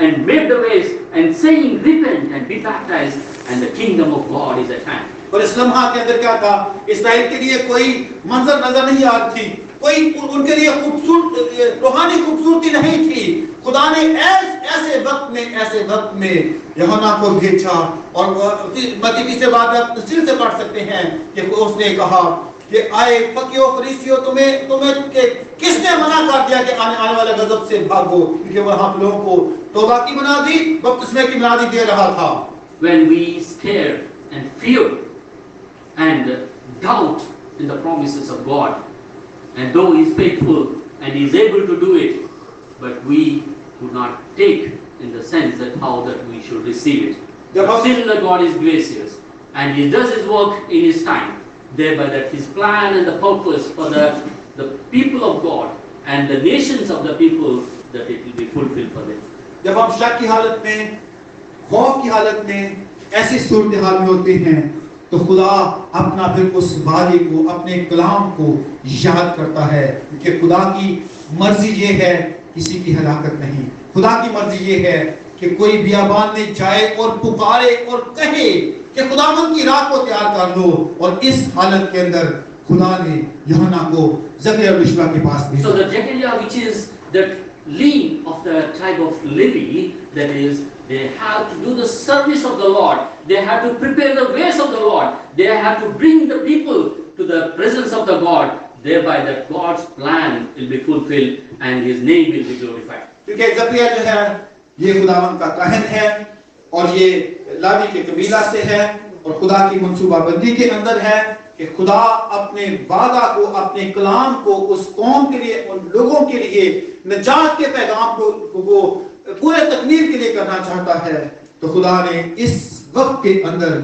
and made the ways and saying repent and be baptized and the kingdom of God is at hand. اور اس لمحہ کے اندر کیا تھا اسرائیل کے لیے کوئی منظر نظر نہیں آتی تھی کوئی ان کے لیے خوبصورت روحانی خوبصورتی نہیں تھی خدا نے ایس ایسے وقت میں ایسے وقت میں یہونا کو بھیجا اور مطلبی سے بات آپ تصویر سے پڑھ سکتے ہیں کہ اس نے کہا کہ آئے فقیو فریسیو تمہیں تمہیں کہ کس نے منع کر دیا کہ آنے آنے والے غضب سے بھاگو کیونکہ وہ ہم لوگوں کو توبہ کی منا دی وقت اس میں کی منا دی دے رہا تھا when we stare and fear and doubt in the promises of God and though he is faithful and he is able to do it but we could not take in the sense that how that we should receive it. But still the God is gracious and he does his work in his time thereby that his plan and the purpose for the, the people of God and the nations of the people that it will be fulfilled for them. جب ہم شک کی حالت میں خوف کی حالت میں ایسی صورتحال میں ہوتے ہیں تو خدا اپنا پھر اس وعدے کو اپنے کلام کو یاد کرتا ہے کہ خدا کی مرضی یہ ہے کسی کی ہلاکت نہیں خدا کی مرضی یہ ہے کہ کوئی بیابان میں جائے اور پکارے اور کہے کہ خدا مند کی راہ کو تیار کر لو اور اس حالت کے اندر خدا نے یوحنا کو زکریا رشوا کے پاس بھیجا so the Zechariah which is the lean of the type of lily that is they have to do the service of the Lord they have to prepare the ways of the Lord they have to bring the people to the presence of the God thereby that God's plan will be fulfilled and his name will be glorified کیونکہ زکریا جو ہے یہ خداوند کا کہن ہے اور یہ لابی کے قبیلہ سے ہے اور خدا کی منصوبہ بندی کے اندر ہے کہ خدا اپنے وعدہ کو اپنے کلام کو اس قوم کے کے کے لیے لیے ان لوگوں نجات پیغام کو وہ پورے تکلیف کے لیے کرنا چاہتا ہے تو خدا نے اس وقت کے اندر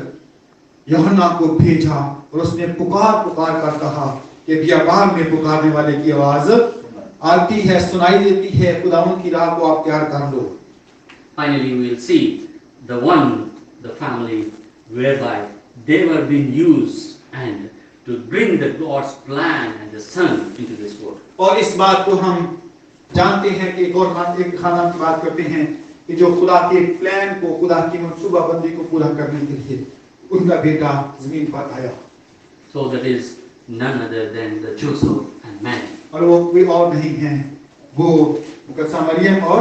کو بھیجا اور اس نے پکار پکار کر کہا کہ بیابان میں پکارنے والے کی آواز آتی ہے سنائی دیتی ہے خداؤں کی راہ کو آپ تیار کر لو see the the the the the one, family, whereby they were being used and and and to bring God's plan Son into this world. so that is none other than Joseph Mary وہ نہیں اور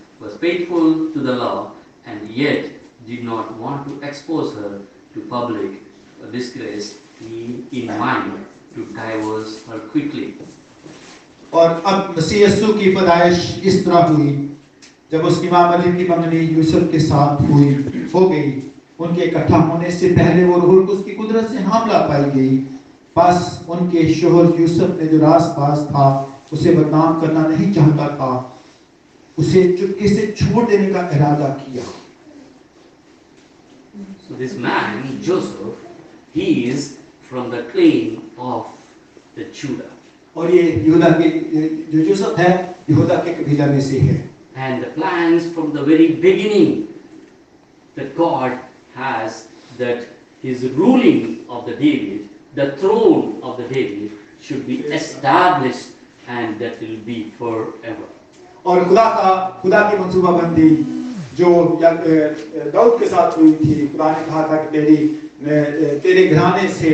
was faithful to the law and yet did not want to expose her to public disgrace in mind to divorce her quickly. اور اب مسیح اسو کی پیدائش اس طرح ہوئی جب اس کی ماں مریم کی منگنی یوسف کے ساتھ ہوئی ہو گئی ان کے اکٹھا ہونے سے پہلے وہ روح اس کی قدرت سے حاملہ پائی گئی بس ان کے شوہر یوسف نے جو راس پاس تھا اسے بدنام کرنا نہیں چاہتا تھا उसे चुपके से छोड़ देने का इरादा किया So this man, Joseph, he is from the clan of the Judah. और ये यहूदा के जो जोसेफ है यहूदा के कबीला में से है and the plans from the very beginning that God has that his ruling of the David, the throne of the David should be established and that will be forever. اور خدا کا خدا کی منصوبہ بندی جو دعوت کے ساتھ ہوئی تھی خدا نے کہا تھا کہ تیری تیرے گھرانے سے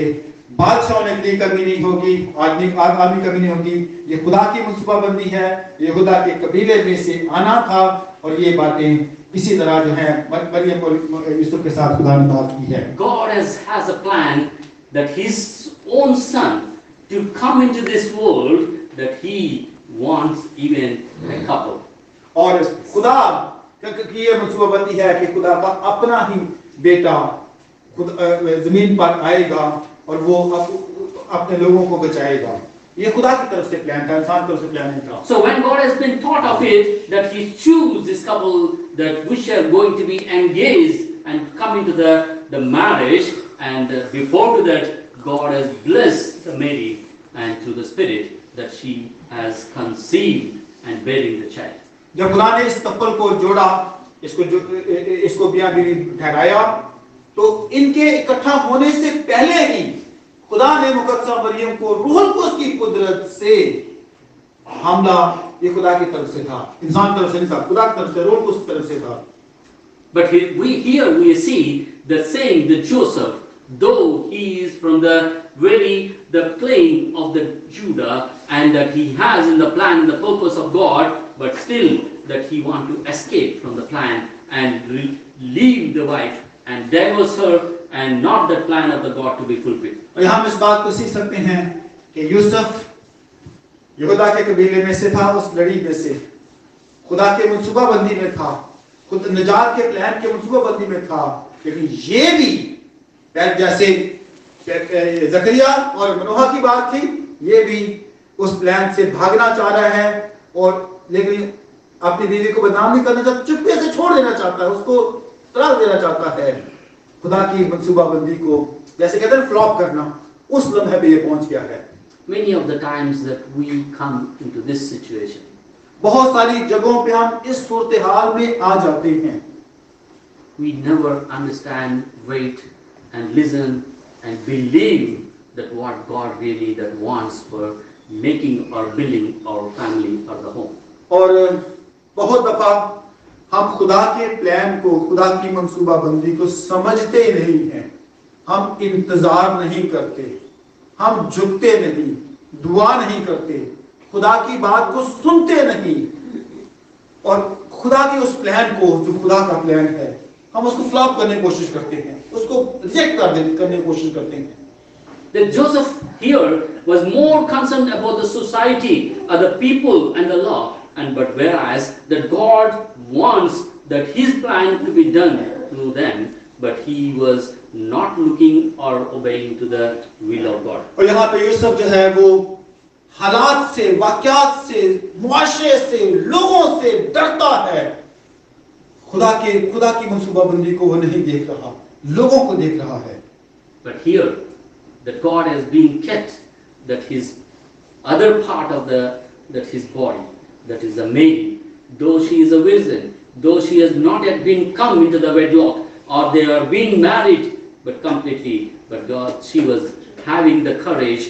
بادشاہوں نے کبھی کمی نہیں ہوگی آدمی آدمی کمی نہیں ہوگی یہ خدا کی منصوبہ بندی ہے یہ خدا کے قبیلے میں سے آنا تھا اور یہ باتیں اسی طرح جو ہیں مریم اور یوسف کے ساتھ خدا نے بات کی ہے God has, has a plan that his own son to come into this world that he wants even a couple. और खुदा क्योंकि ये मनसूबाबंदी है कि खुदा का अपना ही बेटा खुद जमीन पर आएगा और वो अप, अपने लोगों को बचाएगा ये खुदा की तरफ से प्लान था इंसान की तरफ से प्लान नहीं था so when God has been thought of it that he choose this couple that which are going to be engaged and come into the the marriage and uh, before that god has blessed mary and through the spirit that she has conceived and bearing the child. جب خدا نے اس کپل کو جوڑا اس کو جو, اس کو بیا بیوی ٹھہرایا تو ان کے اکٹھا ہونے سے پہلے ہی خدا نے مقدسہ مریم کو روح القدس کی قدرت سے حاملہ یہ خدا کی طرف سے تھا انسان طرف سے نہیں تھا خدا کی طرف سے روح القدس طرف سے تھا but we here we see the saying that joseph though he is from the very the plain of the Judah and that he has in the plan and the purpose of God but still that he want to escape from the plan and leave the wife and divorce her and not the plan of the God to be fulfilled. और इस बात को सीख सकते हैं कि यूसुफ यहूदा के कबीले में से था उस लड़ी में से खुदा मनसूबाबंदी में था खुद निजात के प्लान के बंदी में था लेकिन ये भी جیسے زکریہ اور منوہا کی بات تھی یہ بھی اس پلان سے بھاگنا چاہ رہا ہے اور لیکن اپنی بیوی کو بدنام نہیں کرنا چاہتا چپے سے چھوڑ دینا چاہتا ہے اس کو طلاق دینا چاہتا ہے خدا کی منصوبہ بندی کو جیسے کہتے ہیں فلاپ کرنا اس لمحے پہ یہ پہنچ گیا ہے many of the times that we come into this situation بہت ساری جگہوں پہ ہم اس صورتحال میں آ جاتے ہیں we never understand weight and and listen believe that that what God really wants for making or or building our family the home. سمجھتے نہیں ہیں ہم انتظار نہیں کرتے ہم جھکتے نہیں دعا نہیں کرتے خدا کی بات کو سنتے نہیں اور خدا کے اس پلان کو جو خدا کا پلان ہے ہم اس کو فلاپ کرنے کی کوشش کرتے ہیں اس کو ریجیکٹ کرنے کی کوشش کرتے ہیں The Joseph here was more concerned about the society, other people and the law. And but whereas that God wants that his plan to be done through them, but he was not looking or obeying to the will of God. اور یہاں پہ یوسف جو ہے وہ حالات سے واقعات سے معاشرے سے لوگوں سے ڈرتا ہے خدا کے خدا کی منصوبہ بندی کو وہ نہیں دیکھ رہا لوگوں کو دیکھ رہا ہے but here the god is being kept that his other part of the that his body that is the maid though she is a virgin though she has not yet been come into the wedlock or they are being married but completely but god she was having the courage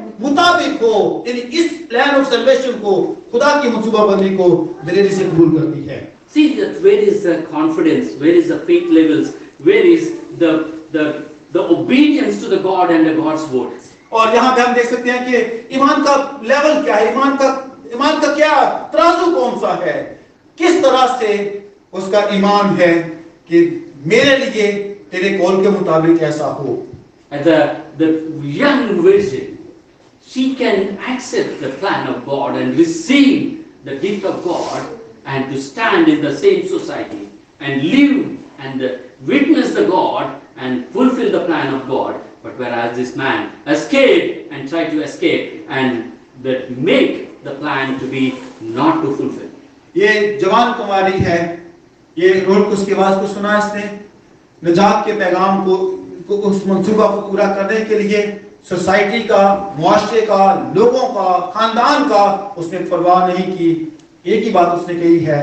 مطابق ہو یعنی اس پلان آف سلویشن کو خدا کی منصوبہ بندی کو دلیلی سے قبول کرتی ہے See that where is the confidence, where is the faith levels, where is the, the, the obedience to the God and the God's word. اور یہاں پہ ہم دیکھ سکتے ہیں کہ ایمان کا لیول کیا ہے ایمان کا ایمان کا کیا ترازو کون سا ہے کس طرح سے اس کا ایمان ہے کہ میرے لیے تیرے قول کے مطابق ایسا ہو the, the young virgin she can accept the plan of God and receive the gift of God and to stand in the same society and live and witness the God and fulfill the plan of God. But whereas this man escaped and tried to escape and that make the plan to be not to fulfill. ये जवान कुमारी है ये रोड कुछ की आवाज को सुना इसने निजात के पैगाम को, को उस मंसूबा को पूरा करने के लिए سوسائٹی کا معاشرے کا لوگوں کا خاندان کا اس نے پرواہ نہیں کی ایک ہی بات اس نے کہی ہے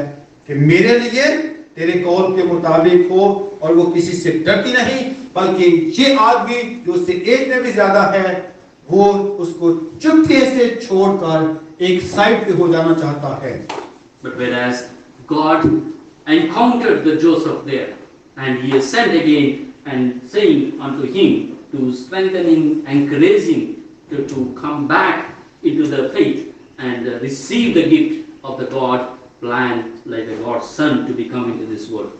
کہ میرے لیے تیرے قول کے مطابق ہو اور وہ کسی سے ڈرتی نہیں بلکہ یہ آدمی جو اس سے ایک میں بھی زیادہ ہے وہ اس کو چپتے سے چھوڑ کر ایک سائٹ پہ ہو جانا چاہتا ہے But whereas God encountered the Joseph there and he ascended again and saying unto him to to, to to strengthening, encouraging come back into into the the the the faith and uh, receive gift of God plan like God's son this world.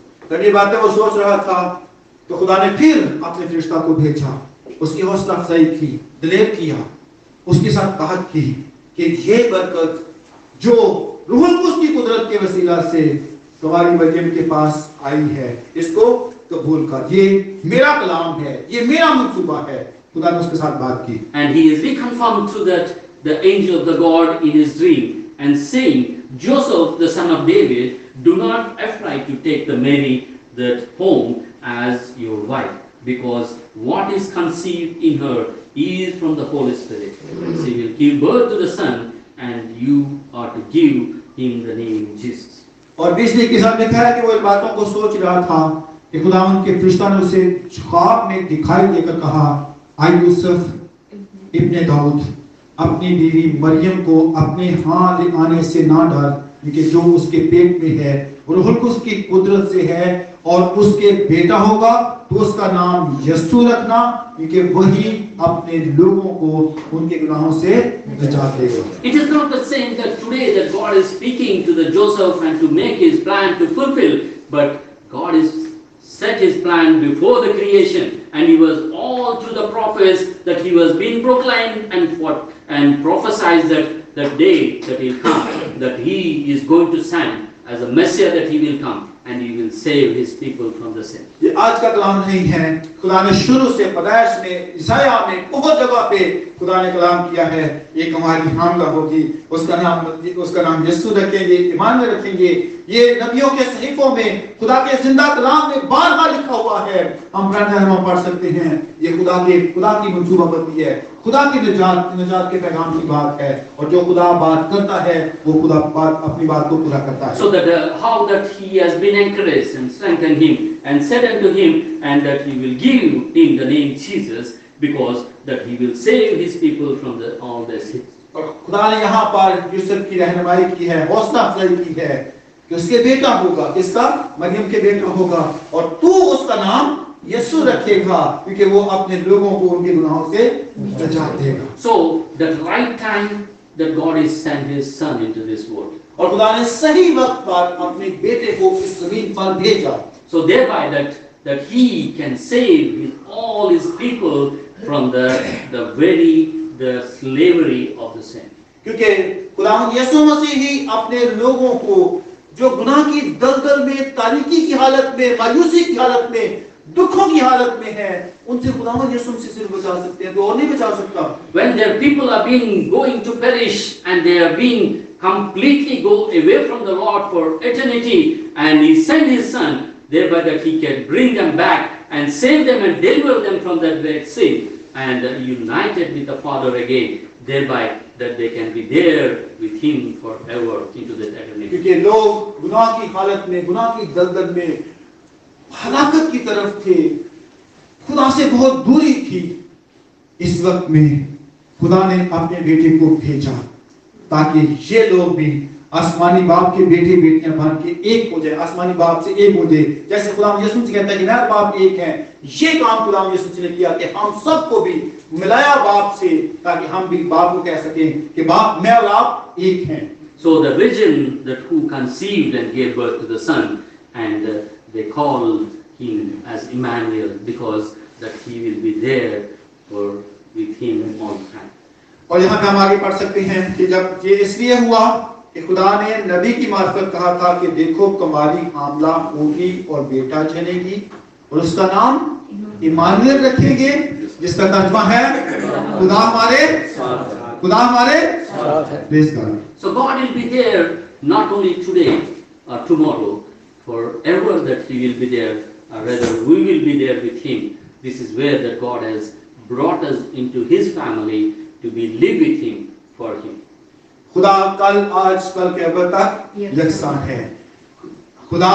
جو روح القدس کی قدرت کے وسیلہ سے تمہاری مریم کے پاس آئی ہے اس کو कबूल कर ये मेरा कलाम है ये मेरा मंसूबा है खुदा ने उसके साथ बात की and he is reconfirmed to that the angel of the God in his dream and saying Joseph the son of David do not afraid to take the Mary that home as your wife because what is conceived in her is from the Holy Spirit. She will give birth to the Son and you are to give him the name Jesus. और बीस के साथ लिखा है कि वो इन बातों को सोच रहा था کہ خدا ان کے فرشتہ نے اسے خواب میں دکھائی دے کر کہا آئی یوسف ابن دعوت اپنی بیوی مریم کو اپنے ہاں لے آنے سے نہ ڈر کیونکہ جو اس کے پیٹ میں ہے روح القدس کی قدرت سے ہے اور اس کے بیٹا ہوگا تو اس کا نام یسو رکھنا کیونکہ وہی اپنے لوگوں کو ان کے گناہوں سے بچا دے گا it is not the same that today that god is speaking to the joseph and to make his plan to fulfill but god is set his plan before the creation and he was all through the prophets that he was being proclaimed and what and prophesied that the day that he will come that he is going to send as a messiah that he will come میں خدا کے صحیفوں میں بار بار لکھا ہوا ہے ہم پڑھ سکتے ہیں یہ خدا کے خدا کی منصوبہ بندی ہے خدا کی نجات نجات کے پیغام کی بات ہے اور جو خدا بات کرتا ہے وہ خدا بات اپنی بات کو پورا کرتا ہے so that uh, how that he has been encouraged and strengthened him and said unto him and that he will give you in the name Jesus because that he will save his people from the, all their sins اور خدا نے یہاں پر یوسف کی رہنمائی کی ہے حوصلہ افزائی کی ہے کہ اس کے بیٹا ہوگا اس کا مریم کے بیٹا ہوگا اور تو اس کا نام یسو رکھے گا کیونکہ وہ اپنے لوگوں کو ان کے گناہوں سے بچا دے گا so the right time the God is send his son unto this world اور خدا نے صحیح وقت پر اپنے بیٹے کو اس زمین پر بھیجا so there by that that he can save his all his people from the the very the slavery of the sin کیونکہ خدا یسو مسیح ہی اپنے لوگوں کو جو گناہ کی دلدل میں تاریکی کی حالت میں مایوسی کی حالت میں when their people are being going to perish and they are being completely go away from the lord for eternity and he sent his son thereby that he can bring them back and save them and deliver them from that great sin and united with the father again thereby that they can be there with him forever into that eternity. क्योंकि लोग गुनाह की हालत में गुनाह की ہلاکت کی طرف تھے خدا سے بہت دوری تھی اس وقت میں خدا نے اپنے بیٹے کو بھیجا تاکہ یہ لوگ بھی آسمانی باپ کے بیٹے بیٹیاں بن کے ایک ہو جائے آسمانی باپ سے ایک ہو جائے جیسے خدا یسوع سے کہتا ہے کہ میرا باپ ایک ہے یہ کام خدا یسوع نے کیا کہ ہم سب کو بھی ملایا باپ سے تاکہ ہم بھی باپ کو کہہ سکیں کہ باپ میں اور آپ ایک ہیں so the vision that who conceived and gave birth to the son and uh, they call him him as Emmanuel because that he will be there for with all the time. یہاں پہ ہم آگے پڑھ سکتے ہیں اس کا نام ایمانویل رکھیں گے جس کا ترجمہ ہے forever that he will be there, or rather we will be there with him. This is where that God has brought us into his family to be live with him for him. خدا کل آج کل کے عبر تک یکساں ہے خدا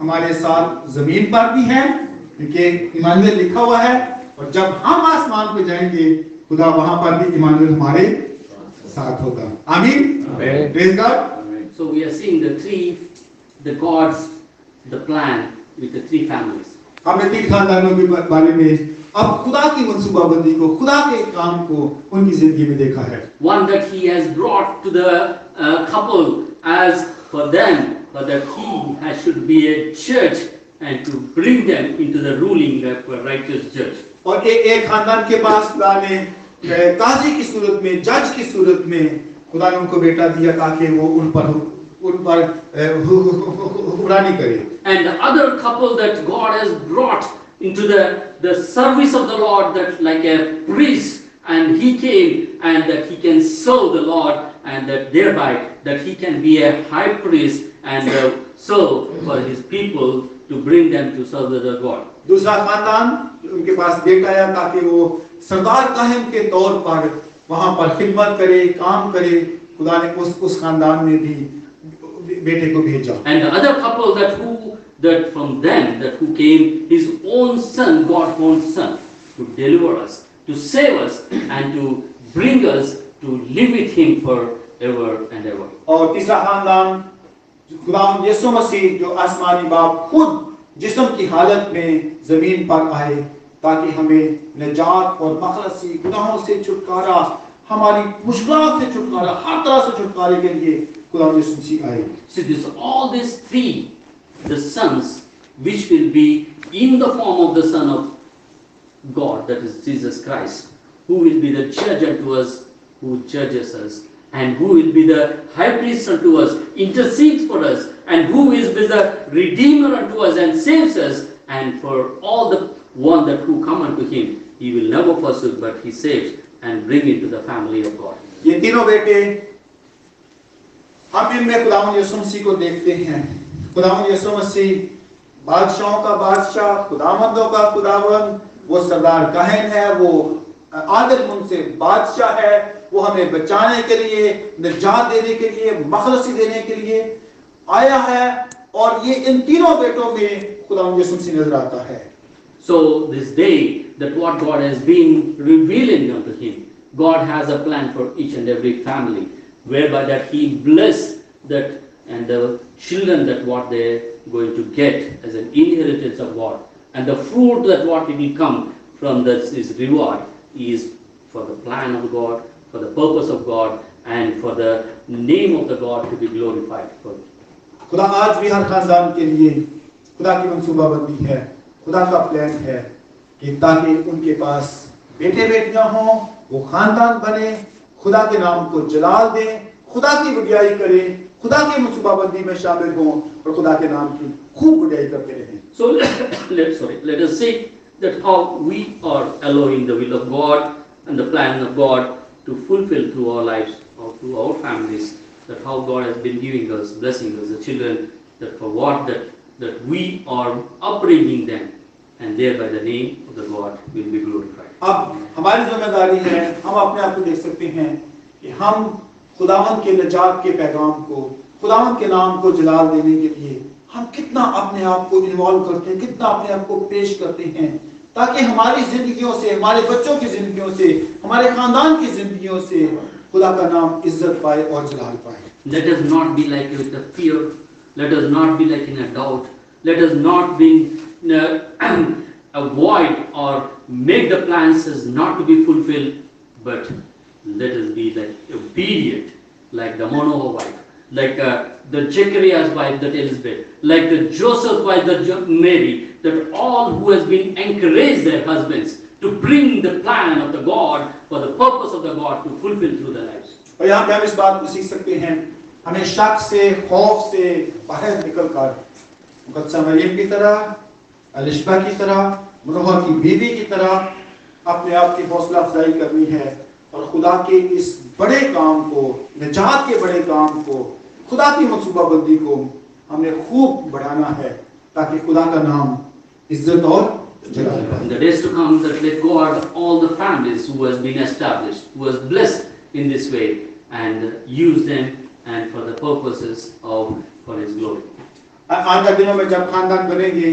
ہمارے ساتھ زمین پر بھی ہے کیونکہ ایمانویل لکھا ہوا ہے اور جب ہم آسمان پہ جائیں گے خدا وہاں پر بھی ایمانویل ہمارے ساتھ ہوگا آمین praise God so we are seeing the three the God's the the plan with three families. نے تین خاندانوں کے کے کے بارے میں میں میں اب خدا خدا خدا کی کی کی منصوبہ بندی کو کو کام ان زندگی دیکھا ہے اور ایک خاندان پاس قاضی صورت جج کی صورت میں خدا نے ان ان کو بیٹا دیا تاکہ وہ پر ان پر حکمرانی کرے and the other couple that god has brought into the the service of the lord that like a priest and he came and that he can serve the Lord and that thereby that he can be a high priest and uh, so for his people to bring them to serve the God. دوسرا خاندان ان کے پاس بیٹا آیا تاکہ وہ سردار قائم کے طور پر وہاں پر خدمت کرے کام کرے خدا نے اس اس خاندان میں بھی بیٹے کو بھیجا and the other couple that who that from them that who came his own son god's own son to deliver us to save us and to bring us to live with him for ever and ever اور تیسرا خاندان خدا یسو مسیح جو آسمانی باپ خود جسم کی حالت میں زمین پر آئے تاکہ ہمیں نجات اور مخلصی گناہوں سے چھٹکارا ہماری مشکلات سے چھٹکارا ہر طرح سے چھٹکارے کے لیے So this all these three, the sons, which will be in the form of the Son of God, that is Jesus Christ, who will be the judge unto us, who judges us, and who will be the high priest unto us, intercedes for us, and who is the redeemer unto us and saves us, and for all the one that who come unto him, he will never pursue, but he saves and bring into the family of God. ہم ان میں خداون یسو مسیح کو دیکھتے ہیں خداون یسو مسیح بادشاہوں کا بادشاہ خداوندوں کا خداون وہ سردار کہن ہے وہ عادل منصف بادشاہ ہے وہ ہمیں بچانے کے لیے نجات دینے کے لیے مخلصی دینے کے لیے آیا ہے اور یہ ان تینوں بیٹوں میں خداون یسو مسیح نظر آتا ہے So this day that what God has been revealing unto him, God has a plan for each and every family. whereby that he bless that and the children that what they're going to get as an inheritance of God. And the fruit that what it will come from this, is reward is for the plan of God, for the purpose of God, and for the name of the God to be glorified for it. खुदा आज भी हर खानदान के लिए खुदा की मनसूबाबंदी है खुदा का प्लान है कि ताकि उनके पास बेटे बेटियां हों वो खानदान बने خدا کے نام کو جلال دیں خدا کی وڈیائی کریں خدا کی منصوبہ بندی میں شامل ہوں اور خدا کے نام کی خوب وڈیائی کرتے رہیں so, let, sorry, let us see that how we are allowing the will of God and the plan of God to fulfill through our lives or through our families that how God has been giving us, blessing us, the children, that for what that, that we are upbringing them and thereby the name of the God will be glorified. اب ہماری ذمہ داری ہے ہم اپنے آپ کو دیکھ سکتے ہیں کہ ہم خداوند کے نجات کے پیغام کو خداوند کے نام کو جلال دینے کے لیے ہم کتنا اپنے آپ کو انوالو کرتے ہیں کتنا اپنے آپ کو پیش کرتے ہیں تاکہ ہماری زندگیوں سے ہمارے بچوں کی زندگیوں سے ہمارے خاندان کی زندگیوں سے خدا کا نام عزت پائے اور جلال پائے Let us not be like with the fear. Let us not be like in a doubt. Let us not be in a void or make the plans not to be fulfilled, but let us be like obedient, like the Manoah wife, like uh, the Zechariah's wife, that Elizabeth, like the Joseph wife, that jo Mary, that all who has been encouraged their husbands to bring the plan of the God for the purpose of the God to fulfill through their lives. और यहाँ पे हम इस बात को सीख सकते हैं हमें शक से खौफ से बाहर निकलकर मुकदसा मरियम की तरह अलिशबा की तरह مروہ کی بیوی کی طرح اپنے آپ کی حوصلہ افزائی کرنی ہے اور خدا کے اس بڑے کام کو نجات کے بڑے کام کو خدا کی منصوبہ بندی کو ہم نے خوب بڑھانا ہے تاکہ خدا کا نام عزت اور In the days to come, that let go out of all the families who has been established, who has blessed in this way, and use them and for the purposes of for His glory. आज दिनों में जब खानदान बनेंगे,